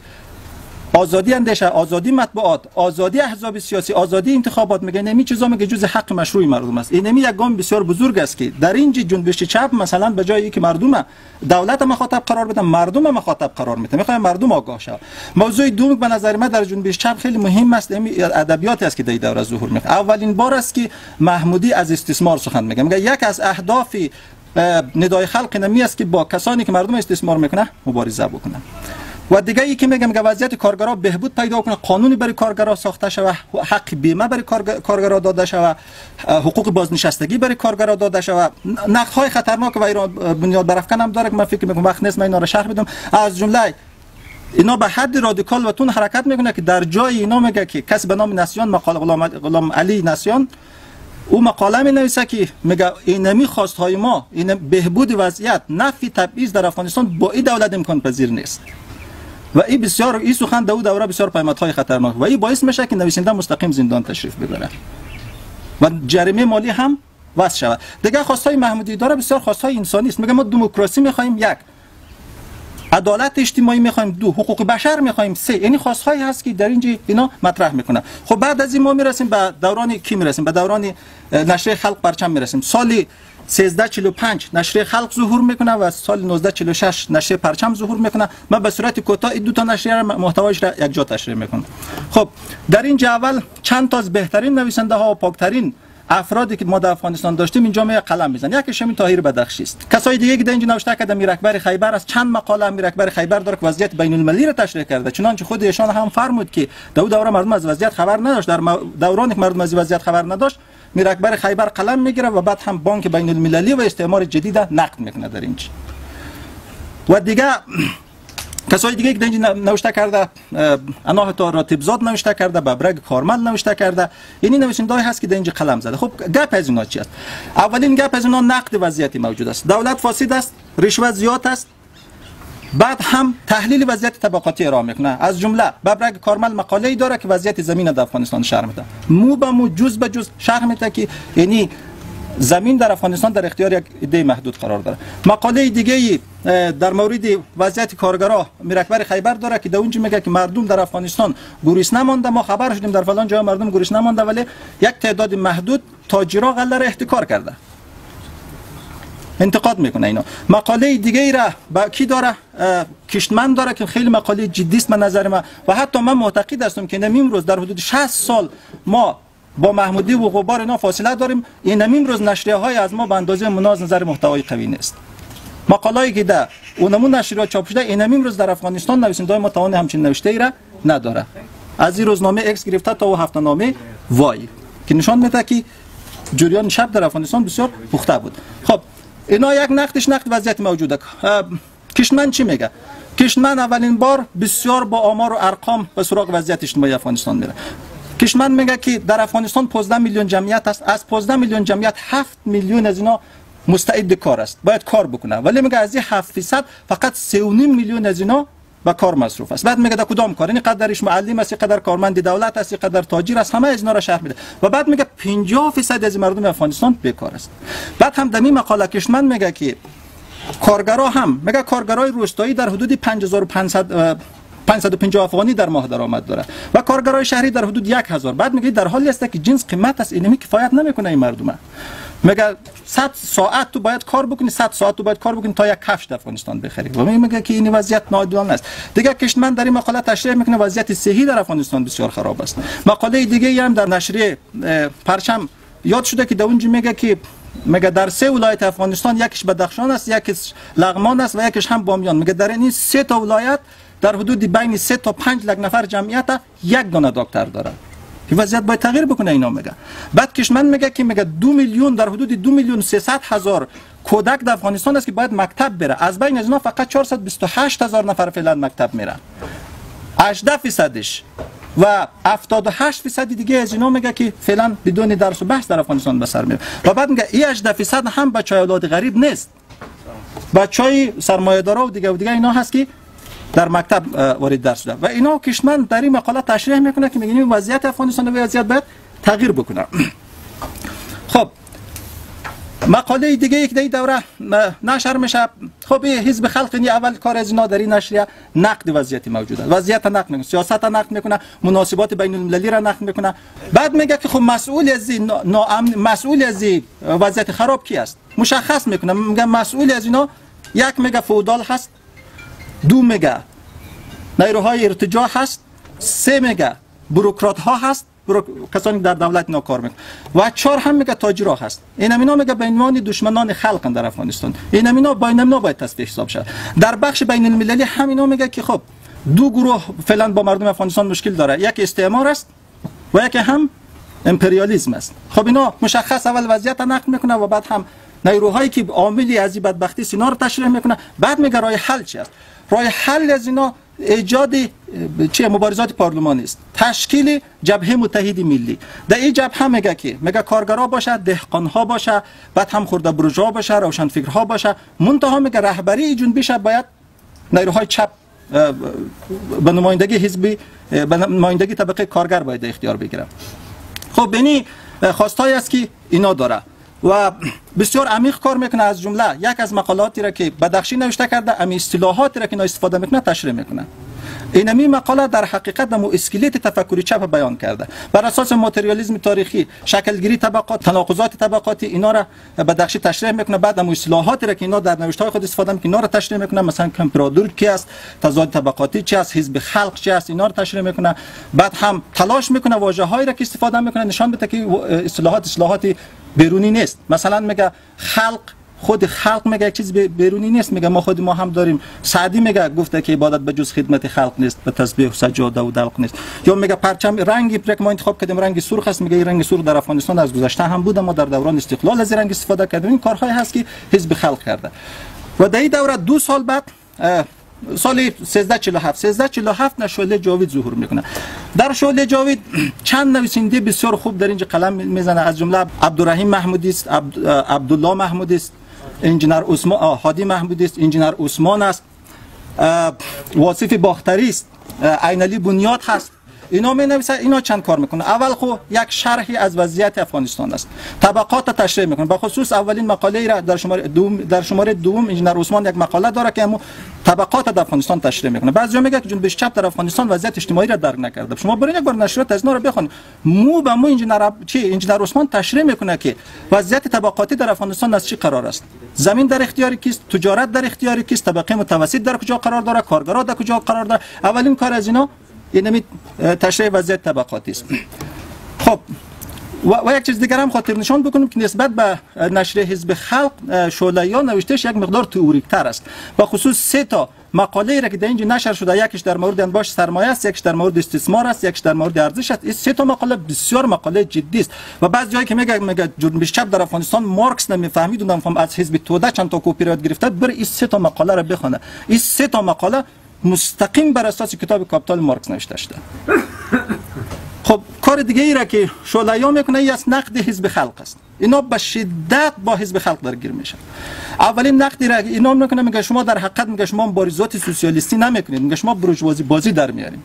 آزادی اندیشه آزادی مطبوعات آزادی احزاب سیاسی آزادی انتخابات میگه. نمی چیزا میگه؟ جز حق مشروع مردم است. این یک گام بسیار بزرگ است که در این جنبش چپ مثلا به جایی که مردم دولت مخاطب قرار بدن مردم مخاطب قرار میده. می‌خوام مردم آگاه شود موضوع دوم به نظر من در جنبش چپ خیلی مهم است. ادبیاتی است که در دوره ظهور می‌کنه. اولین بار است که محمودی از استثمار سخن میگه. میگه یک از اهداف ندای خلق نمی است که با کسانی که مردم استثمار می‌کنه مبارزه بکنه. و دیگه ای که میگم که وضعیت کارگرا بهبود پیدا کنه قانونی برای کارگرا ساخته شود حق بیمه برای کارگرا داده شود حقوق بازنشستگی برای کارگرا داده شود نقد های خطرناک و ایران بنیاد برافکن هم داره که من فکر می‌کنم وقت نیست من اینا رو شرح بدم. از جمله اینا به حد رادیکال و تون حرکت می‌کنه که در جای اینا میگه که کسی به نام نسیان مقاله غلام علی نسیان او مقاله می نویسه که میگه اینمی خواست های ما این بهبود وضعیت نفی تبعیض در افغانستان با این دولت امکان پذیر نیست. و این بسیار این سخن دو دوره بسیار های خطرناک و این باعث میشه که نویسنده مستقیم زندان تشریف ببره. و جریمه مالی هم وضع شود. دیگه خواستای محمودی داره بسیار خواستای انسانی است. میگه ما دموکراسی می‌خوایم یک عدالت اجتماعی می‌خوایم دو حقوق بشر می‌خوایم سه. یعنی خواستهایی هست که در اینجا اینا مطرح می‌کنه. خب بعد از این ما می‌رسیم به دوران کی می‌رسیم؟ به دوران نشریه خلق پرچم می‌رسیم. سالی 1345 نشریه خلق ظهور می‌کنه و سال 1946 نشریه پرچم ظهور می‌کنه. من به صورت کوتاه این دو تا نشریه محتوایش را یک جا تشریح می‌کنم. خب در این اول چند تا از بهترین نویسنده ها و پاکترین افرادی که ما در افغانستان داشتیم اینجا می قلم میزن یکیش همین طاهر بدخشی است. کسای دیگه که اینجا نوشته کرده میر اکبر خیبر از چند مقاله میر اکبر خیبر داره که وضعیت بین المللی را تشریح کرده. چنانچه خود ایشان هم فرمود که در دوره مردم از وضعیت خبر نداشت. در دورانی که مردم از وضعیت خبر نداشت میر اکبر خیبر قلم می‌گیره و بعد هم بانک بین المللی و استعمار جدید نقد می‌کنه در اینجا. و دیگه کسای دیگه که اینجا نوشته کرده اناه تا راتبزاد نوشته کرده ببرگ کارمل نوشته کرده یعنی نویسنده هست که اینجا قلم زده. خب گپ از اینا چی است؟ اولین گپ از اینا نقد وضعیتی موجود است. دولت فاسد است رشوت زیاد است. بعد هم تحلیل وضعیت طبقاتی ارائه می‌کنه. از جمله ببرک کارمل مقاله ای داره که وضعیت زمین در افغانستان شرح میده. مو به مو جز به جز شرح میده که یعنی زمین در افغانستان در اختیار یک عده محدود قرار داره. مقاله دیگه در مورد وضعیت کارگرا میراکبر خیبر داره که در اونجا میگه که مردم در افغانستان گرسنه مانده. ما خبر شدیم در فلان جای مردم گرسنه مانده ولی یک تعداد محدود تاجرا غله را احتکار کرده. انتقاد می‌کنه اینا مقاله دیگه ای را با کی داره؟ کشتمن داره که خیلی مقاله جدی است من نظر ما و حتی من معتقد هستم که نمیم روز در حدود 60 سال ما با محمودی و غبار اینا فاصله داریم. این نمیم روز نشریه های از ما به اندازه مناز نظر محتوای قوی نیست. مقاله‌ای که در اونمون نشریات چاپ شده این نمیم روز در افغانستان نویسنده ما توان همچین نوشته ای را نداره. از این روزنامه اکس گرفته تا و هفته نامه وای که نشان میده که جریان شب در افغانستان بسیار پخته بود. خب اینا یک نقدش نقد وضعیت موجوده کشمن چی میگه؟ کشمن اولین بار بسیار با آمار و ارقام به سراغ وضعیت اجتماعی افغانستان میره. کشمن میگه که در افغانستان 15 میلیون جمعیت است. از 15 میلیون جمعیت 7 میلیون از اینا مستعد کار است. باید کار بکنه. ولی میگه از این 7 درصد فقط 3.5 میلیون از اینا به کار مصروف است. بعد میگه در کدام کار؟ این قدرش معلم است قدر کارمند دولت است قدر تاجر است همه اینا را شرح میده. و بعد میگه 50 درصد از مردم افغانستان بیکار است. بعد هم این مقاله کشمن میگه که کارگرا هم میگه کارگرای روستایی در حدود 5500 550 افغانی در ماه درآمد داره. و کارگرای شهری در حدود 1000 بعد میگه در حالی است که جنس قیمت است اینمی کفایت نمی‌کنه این مردمه میگه 100 ساعت تو باید کار بکنی 100 ساعت تو باید کار بکنی تا یک کفش در افغانستان بخری؟ و میگه که این وضعیت ناعادلانه است دیگه کشمن در این مقاله تشریح می‌کنه وضعیت صحی در افغانستان بسیار خراب است. مقاله دیگه هم در نشریه پرچم یاد شده که در اونجا میگه که میگه در سه ولایت افغانستان یکیش بدخشان است یکیش لغمان است و یکیش هم بامیان. میگه در این سه تا ولایت در حدود بین 3 تا 5 لک نفر جمعیت یک دانه دکتر داره که وضعیت باید تغییر بکنه اینا میگه بعد کشمن میگه که میگه دو میلیون در حدود دو میلیون 300 هزار کودک در افغانستان است که باید مکتب بره. از بین از اینا فقط 428 هزار نفر فعلا مکتب میرن. 18 فیصدش و 78 فیصد دیگه از اینا میگه که فعلا بدون درس و بحث در افغانستان به سر میره. و بعد میگه این 18 فیصد هم بچهای اولاد غریب نیست. بچهای سرمایه‌دارا و دیگه و دیگه اینا هست که در مکتب وارد درس شده و اینا کشمن در این مقاله تشریح می‌کنه که میگه وضعیت افغانستان وضعیت باید تغییر بکنه. خب مقاله دیگه یک دی دوره نشر میشه خب حزب خلق نی اول کار از اینا در این نشریه نقد وضعیت موجوده وضعیت نقد می‌کنه سیاست نقد می‌کنه مناسبات بین المللی را نقد می‌کنه. بعد میگه که خب مسئول از این مسئول از این وضعیت خراب کی است؟ مشخص می‌کنه. میگه مسئول از اینا یک میگه فودال هست. دو میگه نیروهای ارتجاع هست سه میگه بروکرات ها هست کسانی در دولت اینا کار و چهار هم میگه تاجرا هست. این اینا میگه به عنوان دشمنان خلق در افغانستان. این اینا با اینا باید تصفیه حساب شد در بخش بین المللی هم اینا میگه که خب دو گروه فعلا با مردم افغانستان مشکل داره. یک استعمار است و یک هم امپریالیسم است. خب اینا مشخص اول وضعیت نقد می‌کنه و بعد هم نیروهایی که عاملی از این بدبختی سینا رو تشریح می‌کنه بعد میگه راه حل چی است؟ راه حل از اینا ایجاد چه مبارزات پارلمانی است. تشکیل جبهه متحد ملی. در این جبهه میگه که میگه کارگرا باشه دهقان باشه بعد هم خورده برجا باشه روشن فکرها باشه. منتها میگه رهبری ای جنبش باید نیروهای چپ به نمایندگی حزبی به نمایندگی طبقه کارگر باید اختیار بگیره خب بینی خواستایی است که اینا داره. و بسیار عمیق کار می‌کنه از جمله یک از مقالاتی را که بدخشی نوشته کرده امی اصطلاحاتی را که استفاده می‌کنه تشریح می‌کنه. اینمی مقاله در حقیقت دمو اسکلت تفکری چپ بیان کرده. بر اساس ماتریالیسم تاریخی شکلگیری طبقات تناقضات طبقاتی اینا را بدخشی تشریح می‌کنه. بعد دمو اصطلاحاتی را که اینا در نوشته های خود استفاده می‌کنه اینا را تشریح می‌کنه. مثلا کمپرادور کی است تضاد طبقاتی چی است حزب خلق چی است اینا را تشریح می‌کنه. بعد هم تلاش می‌کنه واژه هایی را که استفاده می‌کنه نشان بده که اصطلاحات اصلاحاتی بیرونی نیست. مثلا میگه خلق خود خلق میگه چیز بیرونی نیست. میگه ما خود ما هم داریم. سعدی میگه گفته که عبادت به جز خدمت خلق نیست به تسبیح و سجاده و دلق نیست. یا میگه پرچم رنگی که ما انتخاب کردیم رنگ سرخ است. میگه این رنگ سرخ در افغانستان از گذشته هم بوده. ما در دوران استقلال از رنگ استفاده کردیم. این کارهای هست که حزب خلق کرده. و در این دوره دو سال بعد سال 1347 1347 نشوله جاوید ظهور می‌کنه. در شعله جاوید چند نویسنده بسیار خوب در اینجا قلم می‌زنه. از جمله عبدالرحیم محمودی است عبدالله محمودی است انجینر عثمان هادی محمودی است انجینر عثمان است. واصف باختری است. عینلی بنیاد هست. اینا می نویسه اینا چند کار می‌کنه اول خو یک شرحی از وضعیت افغانستان است. طبقات تشریح می‌کنه به خصوص اولین مقاله را در شماره دوم در شماره دوم انجینر عثمان یک مقاله داره که امو طبقات در افغانستان تشریح می‌کنه بعضی میگه که جنبش چپ در افغانستان وضعیت اجتماعی را درک نکرده. شما برین یک بار نشریات از اینا رو بخونید مو به مو انجینر چی؟ انجینر عثمان تشریح می‌کنه که وضعیت طبقاتی در افغانستان از چی قرار است؟ زمین در اختیار کیست؟ تجارت در اختیار کیست؟ طبقه متوسط در کجا قرار داره؟ کارگرا در کجا قرار داره؟ اولین کار از اینا این تشریح وضعیت طبقاتی است. خب و, و یک چیز دیگر هم خاطر نشان بکنم که نسبت به نشر حزب خلق شعله نوشتهش یک مقدار تئوریک تر است. و خصوص سه تا مقاله را که در اینجا نشر شده یکیش در مورد انباش سرمایه است یکیش در مورد استثمار است یکیش در مورد ارزش است. این سه تا مقاله بسیار مقاله جدی است. و بعض جایی که میگه میگه جنبش چپ در افغانستان مارکس نمی‌فهمید و نمیفهم از حزب توده چند تا کپی گرفته بر این سه تا مقاله را بخونه. این سه تا مقاله مستقیم بر اساس کتاب کاپیتال مارکس نوشته شده. خب کار دیگه ای را که شولیا می‌کنه ای از نقد حزب خلق است. اینا به شدت با حزب خلق درگیر میشن. اولین نقدی را اینا می‌کنه میگه شما در حقیقت میگه شما مبارزات سوسیالیستی نمی‌کنید میگه شما بروژوازی بازی در میاریم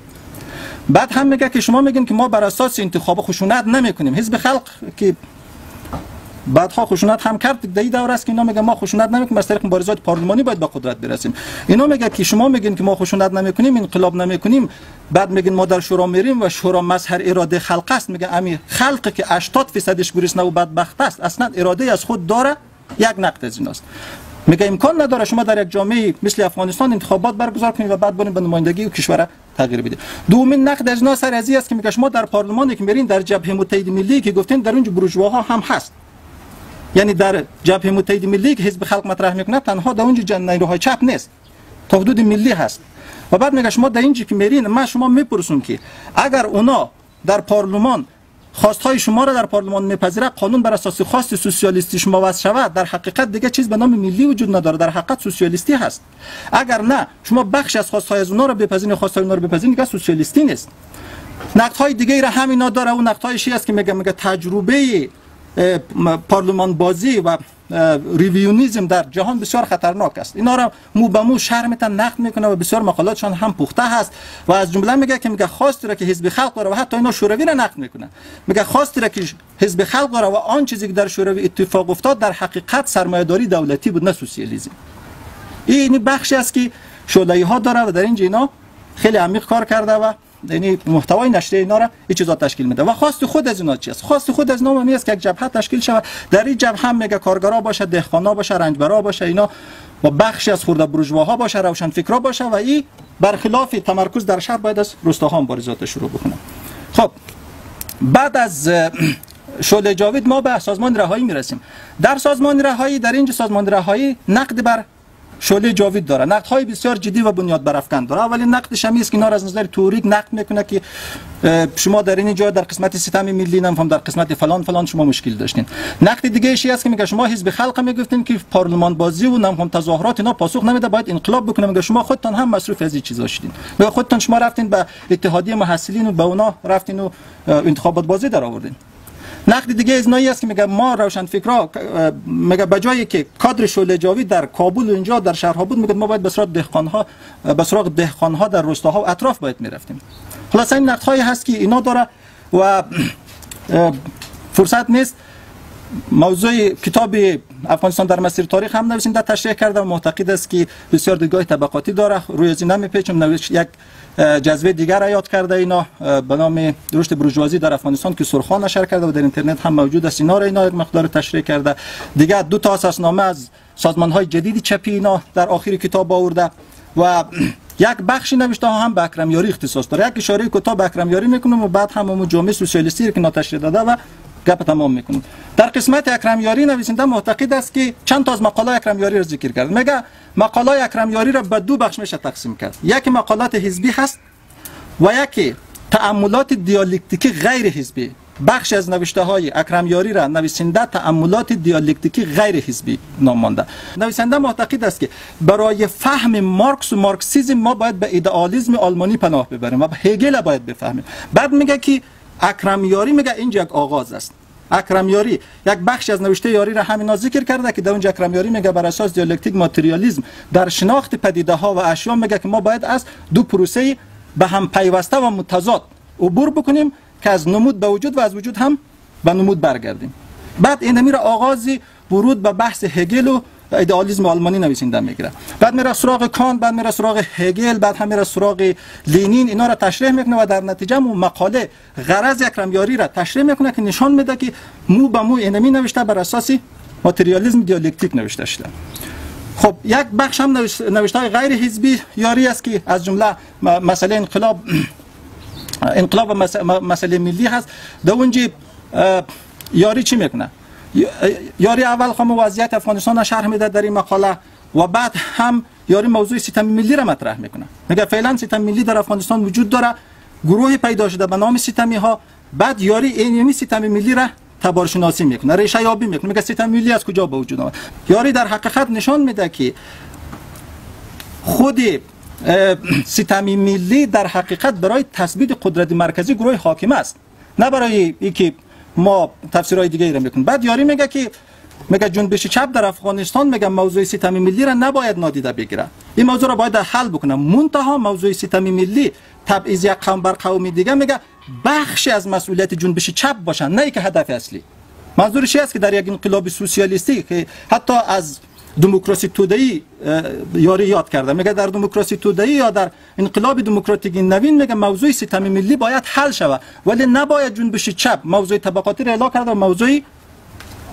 بعد هم میگه که شما میگین که ما بر اساس انتخاب خشونت نمی‌کنیم. حزب خلق که بعدها خشونت هم کرد. این دور است که اینا میگه ما خشونت نمی‌کنیم از طریق مبارزات پارلمانی باید به قدرت برسیم. اینا میگه که شما میگین که ما خشونت نمی‌کنیم انقلاب نمی‌کنیم. بعد میگین ما در شورا میریم و شورا مظهر اراده خلق است. میگه امی خلق که 80 فیصدش گریسنه و بدبخت است. اصلا اراده از خود داره یک نقد از ایناست. میگه امکان نداره شما در یک جامعه مثل افغانستان انتخابات برگزار کنید و بعد برین به نمایندگی و کشور تغییر بدید. دومین نقد از اینا سر است که میگه شما در پارلمانی که میرین در جبهه متحد ملی که گفتین در اونجا بورژواها هم هست. یعنی در جبهه متحد ملی که حزب خلق مطرح می‌کنه تنها در اونجا نیروهای چپ نیست. تا حدود ملی هست. و بعد میگه شما در اینجا که میرین من شما می‌پرسم که اگر اونا در پارلمان خواستهای شما را در پارلمان میپذیره قانون بر اساس خواست سوسیالیستی شما وضع شود. در حقیقت دیگه چیز به نام ملی وجود نداره. در حقیقت سوسیالیستی هست. اگر نه شما بخش از خواستهای از اونا را بپذیرین خواستهای اونا را بپذیرین دیگه سوسیالیستی نیست. نقدهای دیگه را همینا داره. اون نقدهایش است که میگه میگه تجربه پارلمان بازی و ریویونیزم در جهان بسیار خطرناک است. اینا را مو به مو شهر میتن نقد می‌کنه و بسیار مقالاتشان هم پخته هست و از جمله میگه که میگه خواستی را که حزب خلق داره و حتی اینا شوروی را نقد می‌کنه. میگه خواستی را که حزب خلق داره و آن چیزی که در شوروی اتفاق افتاد در حقیقت سرمایه‌داری دولتی بود نه سوسیالیسم این بخشی است که شولایی ها داره و در اینجا اینا خیلی عمیق کار کرده و یعنی محتوای نشریه اینا را این چیزا تشکیل میده. و خواست خود از اینا چی است خواست خود از نام است که یک جبهه تشکیل شود. در این جبهه هم میگه کارگرا باشه دهقانا باشه رنجبرا باشه اینا و بخشی از خورده بروژواها باشه روشن فکرا باشه و این برخلاف تمرکز در شهر باید از روستاها مبارزات شروع بکنه. خب بعد از شعله جاوید ما به سازمان رهایی می‌رسیم. در سازمان رهایی در اینجا سازمان رهایی نقد بر شعله جاوید داره. نقد های بسیار جدی و بنیاد برافکن داره. اولین نقدش هم است که اینا از نظر توریک نقد می‌کنه که شما در این جا در قسمت ستم ملی نمیفهم در قسمت فلان فلان شما مشکل داشتین. نقد دیگه ایشی است که میگه شما حزب خلق می‌گفتین که پارلمان بازی و نمیفهم تظاهرات اینا پاسخ نمیده باید انقلاب بکنه. میگه شما خودتان هم مصروف از این چیزا شدین. خودتان شما رفتین به اتحادیه محصلین و به اونا رفتین و انتخابات بازی در آوردین. نقد دیگه از نایی است که میگه ما روشن فکرا میگه بجایی که کادر شعله جاوی در کابل و اینجا در شهرها بود میگه ما باید به سراغ دهقان ها به سراغ دهقان ها در روستاها و اطراف باید می‌رفتیم. خلاص این نقد هایی هست که اینا داره و فرصت نیست. موضوع کتاب افغانستان در مسیر تاریخ هم نویسنده تشریح کرده معتقد است که بسیار دیدگاه طبقاتی داره. روی از این نمیپیچم یک جذبه دیگر یاد کرده اینا. به نام رشد بروژوازی در افغانستان که سرخان نشر کرده و در اینترنت هم موجود است. اینا را اینا یک مقدار تشریح کرده. دیگه دو تا اساسنامه از سازمان های جدید چپی اینا در آخر کتاب آورده و یک بخشی نوشته ها هم به اکرمیاری اختصاص داره. یک اشاره کوتاه به اکرمیاری می‌کنم و بعد هم اون جامعه سوسیالیستی که ناتشریح داده و گپ تمام می‌کنم. در قسمت اکرم یاری نویسنده معتقد است که چند تا از مقاله اکرم یاری را ذکر کرد. میگه مقاله اکرم یاری را به دو بخش میشه تقسیم کرد. یکی مقالات حزبی هست و یکی تأملات دیالکتیکی غیر حزبی. بخش از نوشته های اکرم یاری را نویسنده تأملات دیالکتیکی غیر حزبی نام مانده. نویسنده معتقد است که برای فهم مارکس و مارکسیزم ما باید به ایدئالیسم آلمانی پناه ببریم و هگل باید بفهمیم. بعد میگه که اکرم یاری میگه اینجا یک آغاز است. اکرم یاری یک بخش از نوشته یاری را همینا ذکر کرده که در اونجا اکرم یاری میگه بر اساس دیالکتیک ماتریالیسم در شناخت پدیده ها و اشیا میگه که ما باید از دو پروسه به هم پیوسته و متضاد عبور بکنیم که از نمود به وجود و از وجود هم به نمود برگردیم. بعد این میره آغازی ورود به بحث هگل و ایدئالیسم آلمانی نویسنده می‌گیره بعد میره سراغ کان بعد میره سراغ هگل بعد هم میره سراغ لینین. اینا را تشریح می‌کنه و در نتیجه مو مقاله غرض اکرم یاری را تشریح می‌کنه که نشان میده که مو به مو اینمی نوشته بر اساس ماتریالیسم دیالکتیک نوشته شده خب یک بخش هم نوشته های غیر حزبی یاری است که از جمله مسئله انقلاب انقلاب مسئله ملی هست. در اونجا یاری چی می‌کنه؟ یاری اول خام وضعیت افغانستان شرح میده در این مقاله و بعد هم یاری موضوع سیستم ملی را مطرح می‌کنه میگه فعلا سیستم ملی در افغانستان وجود داره گروهی پیدا شده به نام سیستمی ها بعد یاری این سیستم ملی را تبارشناسی می‌کنه ریشه یابی می‌کنه. میگه سیستم ملی از کجا به وجود آمد؟ یاری در حقیقت نشان میده که خود سیستم ملی در حقیقت برای تثبیت قدرت مرکزی گروه حاکم است. نه برای اینکه ما تفسیرهای دیگه را می‌کنیم بعد یاری میگه که میگه جنبش چپ در افغانستان میگه موضوع ستم ملی را نباید نادیده بگیره این موضوع را باید حل بکنه منتها موضوع ستم ملی تبعیض یک قوم بر قوم دیگه میگه بخشی از مسئولیت جنبش چپ باشن نه که هدف اصلی. منظورش است که در یک انقلاب سوسیالیستی که حتی از دموکراسی توده‌ای یاری یاد کرده میگه در دموکراسی توده‌ای یا در انقلاب دموکراتیک نوین میگه موضوع ستم ملی باید حل شود ولی نباید جنبش چپ موضوع طبقاتی را اعلام کرده و موضوع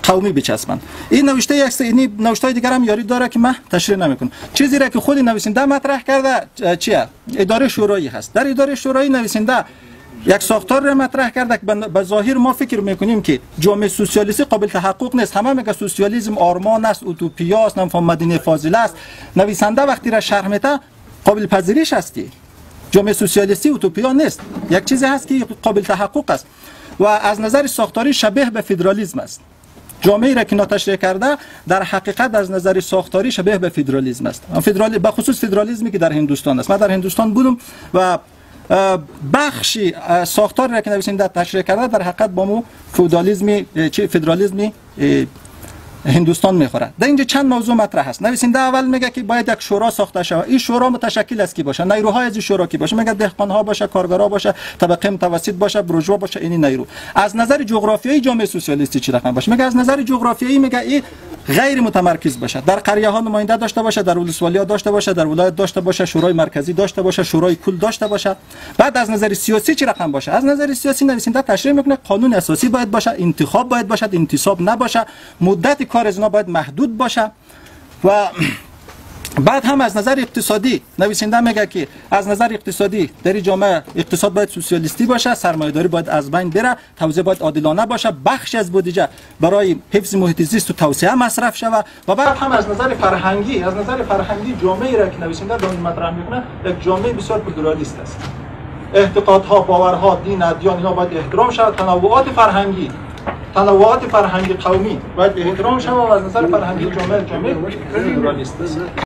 قومی بچسبند این نوشته یک این نوشته دیگر هم یاری داره که من تشریح نمی‌کنم چیزی را که خود نویسنده مطرح کرده چیه اداره شورایی هست در اداره شورایی نویسنده یک ساختار را مطرح کرده که به ظاهر ما فکر می‌کنیم که جامعه سوسیالیستی قابل تحقق نیست. همه میگه سوسیالیسم آرمان است اوتوپیا است نفهم مدینه فاضله است. نویسنده وقتی را شرح میده قابل پذیرش هستی جامعه سوسیالیستی اوتوپیا نیست. یک چیزی هست که قابل تحقق است و از نظر ساختاری شبیه به فدرالیسم است. جامعه را که تشریح کرده در حقیقت از نظر ساختاری شبیه به فدرالیسم است. فدرال به خصوص فدرالیسمی که در هندوستان است. من در هندوستان بودم و بخشی ساختار را که نویسنده تشریح کرده در حقیقت با مو فودالیزمی چه فدرالیسمی هندوستان می‌خوره در اینجا چند موضوع مطرح است نویسنده اول میگه که باید یک شورا ساخته شود. این شورا متشکل از کی باشه؟ نیروهای از شورا کی باشه؟ میگه دهقان ها باشه کارگرا باشه طبقه متوسط باشه برجوا باشه این نیرو. از نظر جغرافیایی جامعه سوسیالیستی چی رقم باشه؟ میگه از نظر جغرافیایی میگه این غیر متمرکز باشه در قریه ها نماینده داشته باشه در ولسوالی ها داشته باشه در ولایت داشته باشه شورای مرکزی داشته باشه شورای کل داشته باشه بعد از نظر سیاسی چی رقم باشه؟ از نظر سیاسی نویسنده تشریح می‌کنه قانون اساسی باید باشه انتخاب باید باشه انتصاب نباشه. مدت کار از باید محدود باشه. و بعد هم از نظر اقتصادی نویسنده میگه که از نظر اقتصادی در جامعه اقتصاد باید سوسیالیستی باشه سرمایه‌داری باید از بین بره توزیع باید عادلانه باشه بخش از بودجه برای حفظ محیط زیست و توسعه مصرف شود. و بعد هم از نظر فرهنگی از نظر فرهنگی جامعه را که نویسنده دون مطرح می‌کنه یک جامعه بسیار پلورالیست است. اعتقادها باورها دین ادیان اینا باید احترام شود تنوعات فرهنگی تنوعات فرهنگی قومی باید احترام شود و از نظر فرهنگی جامعه جامعه پلورالیست است.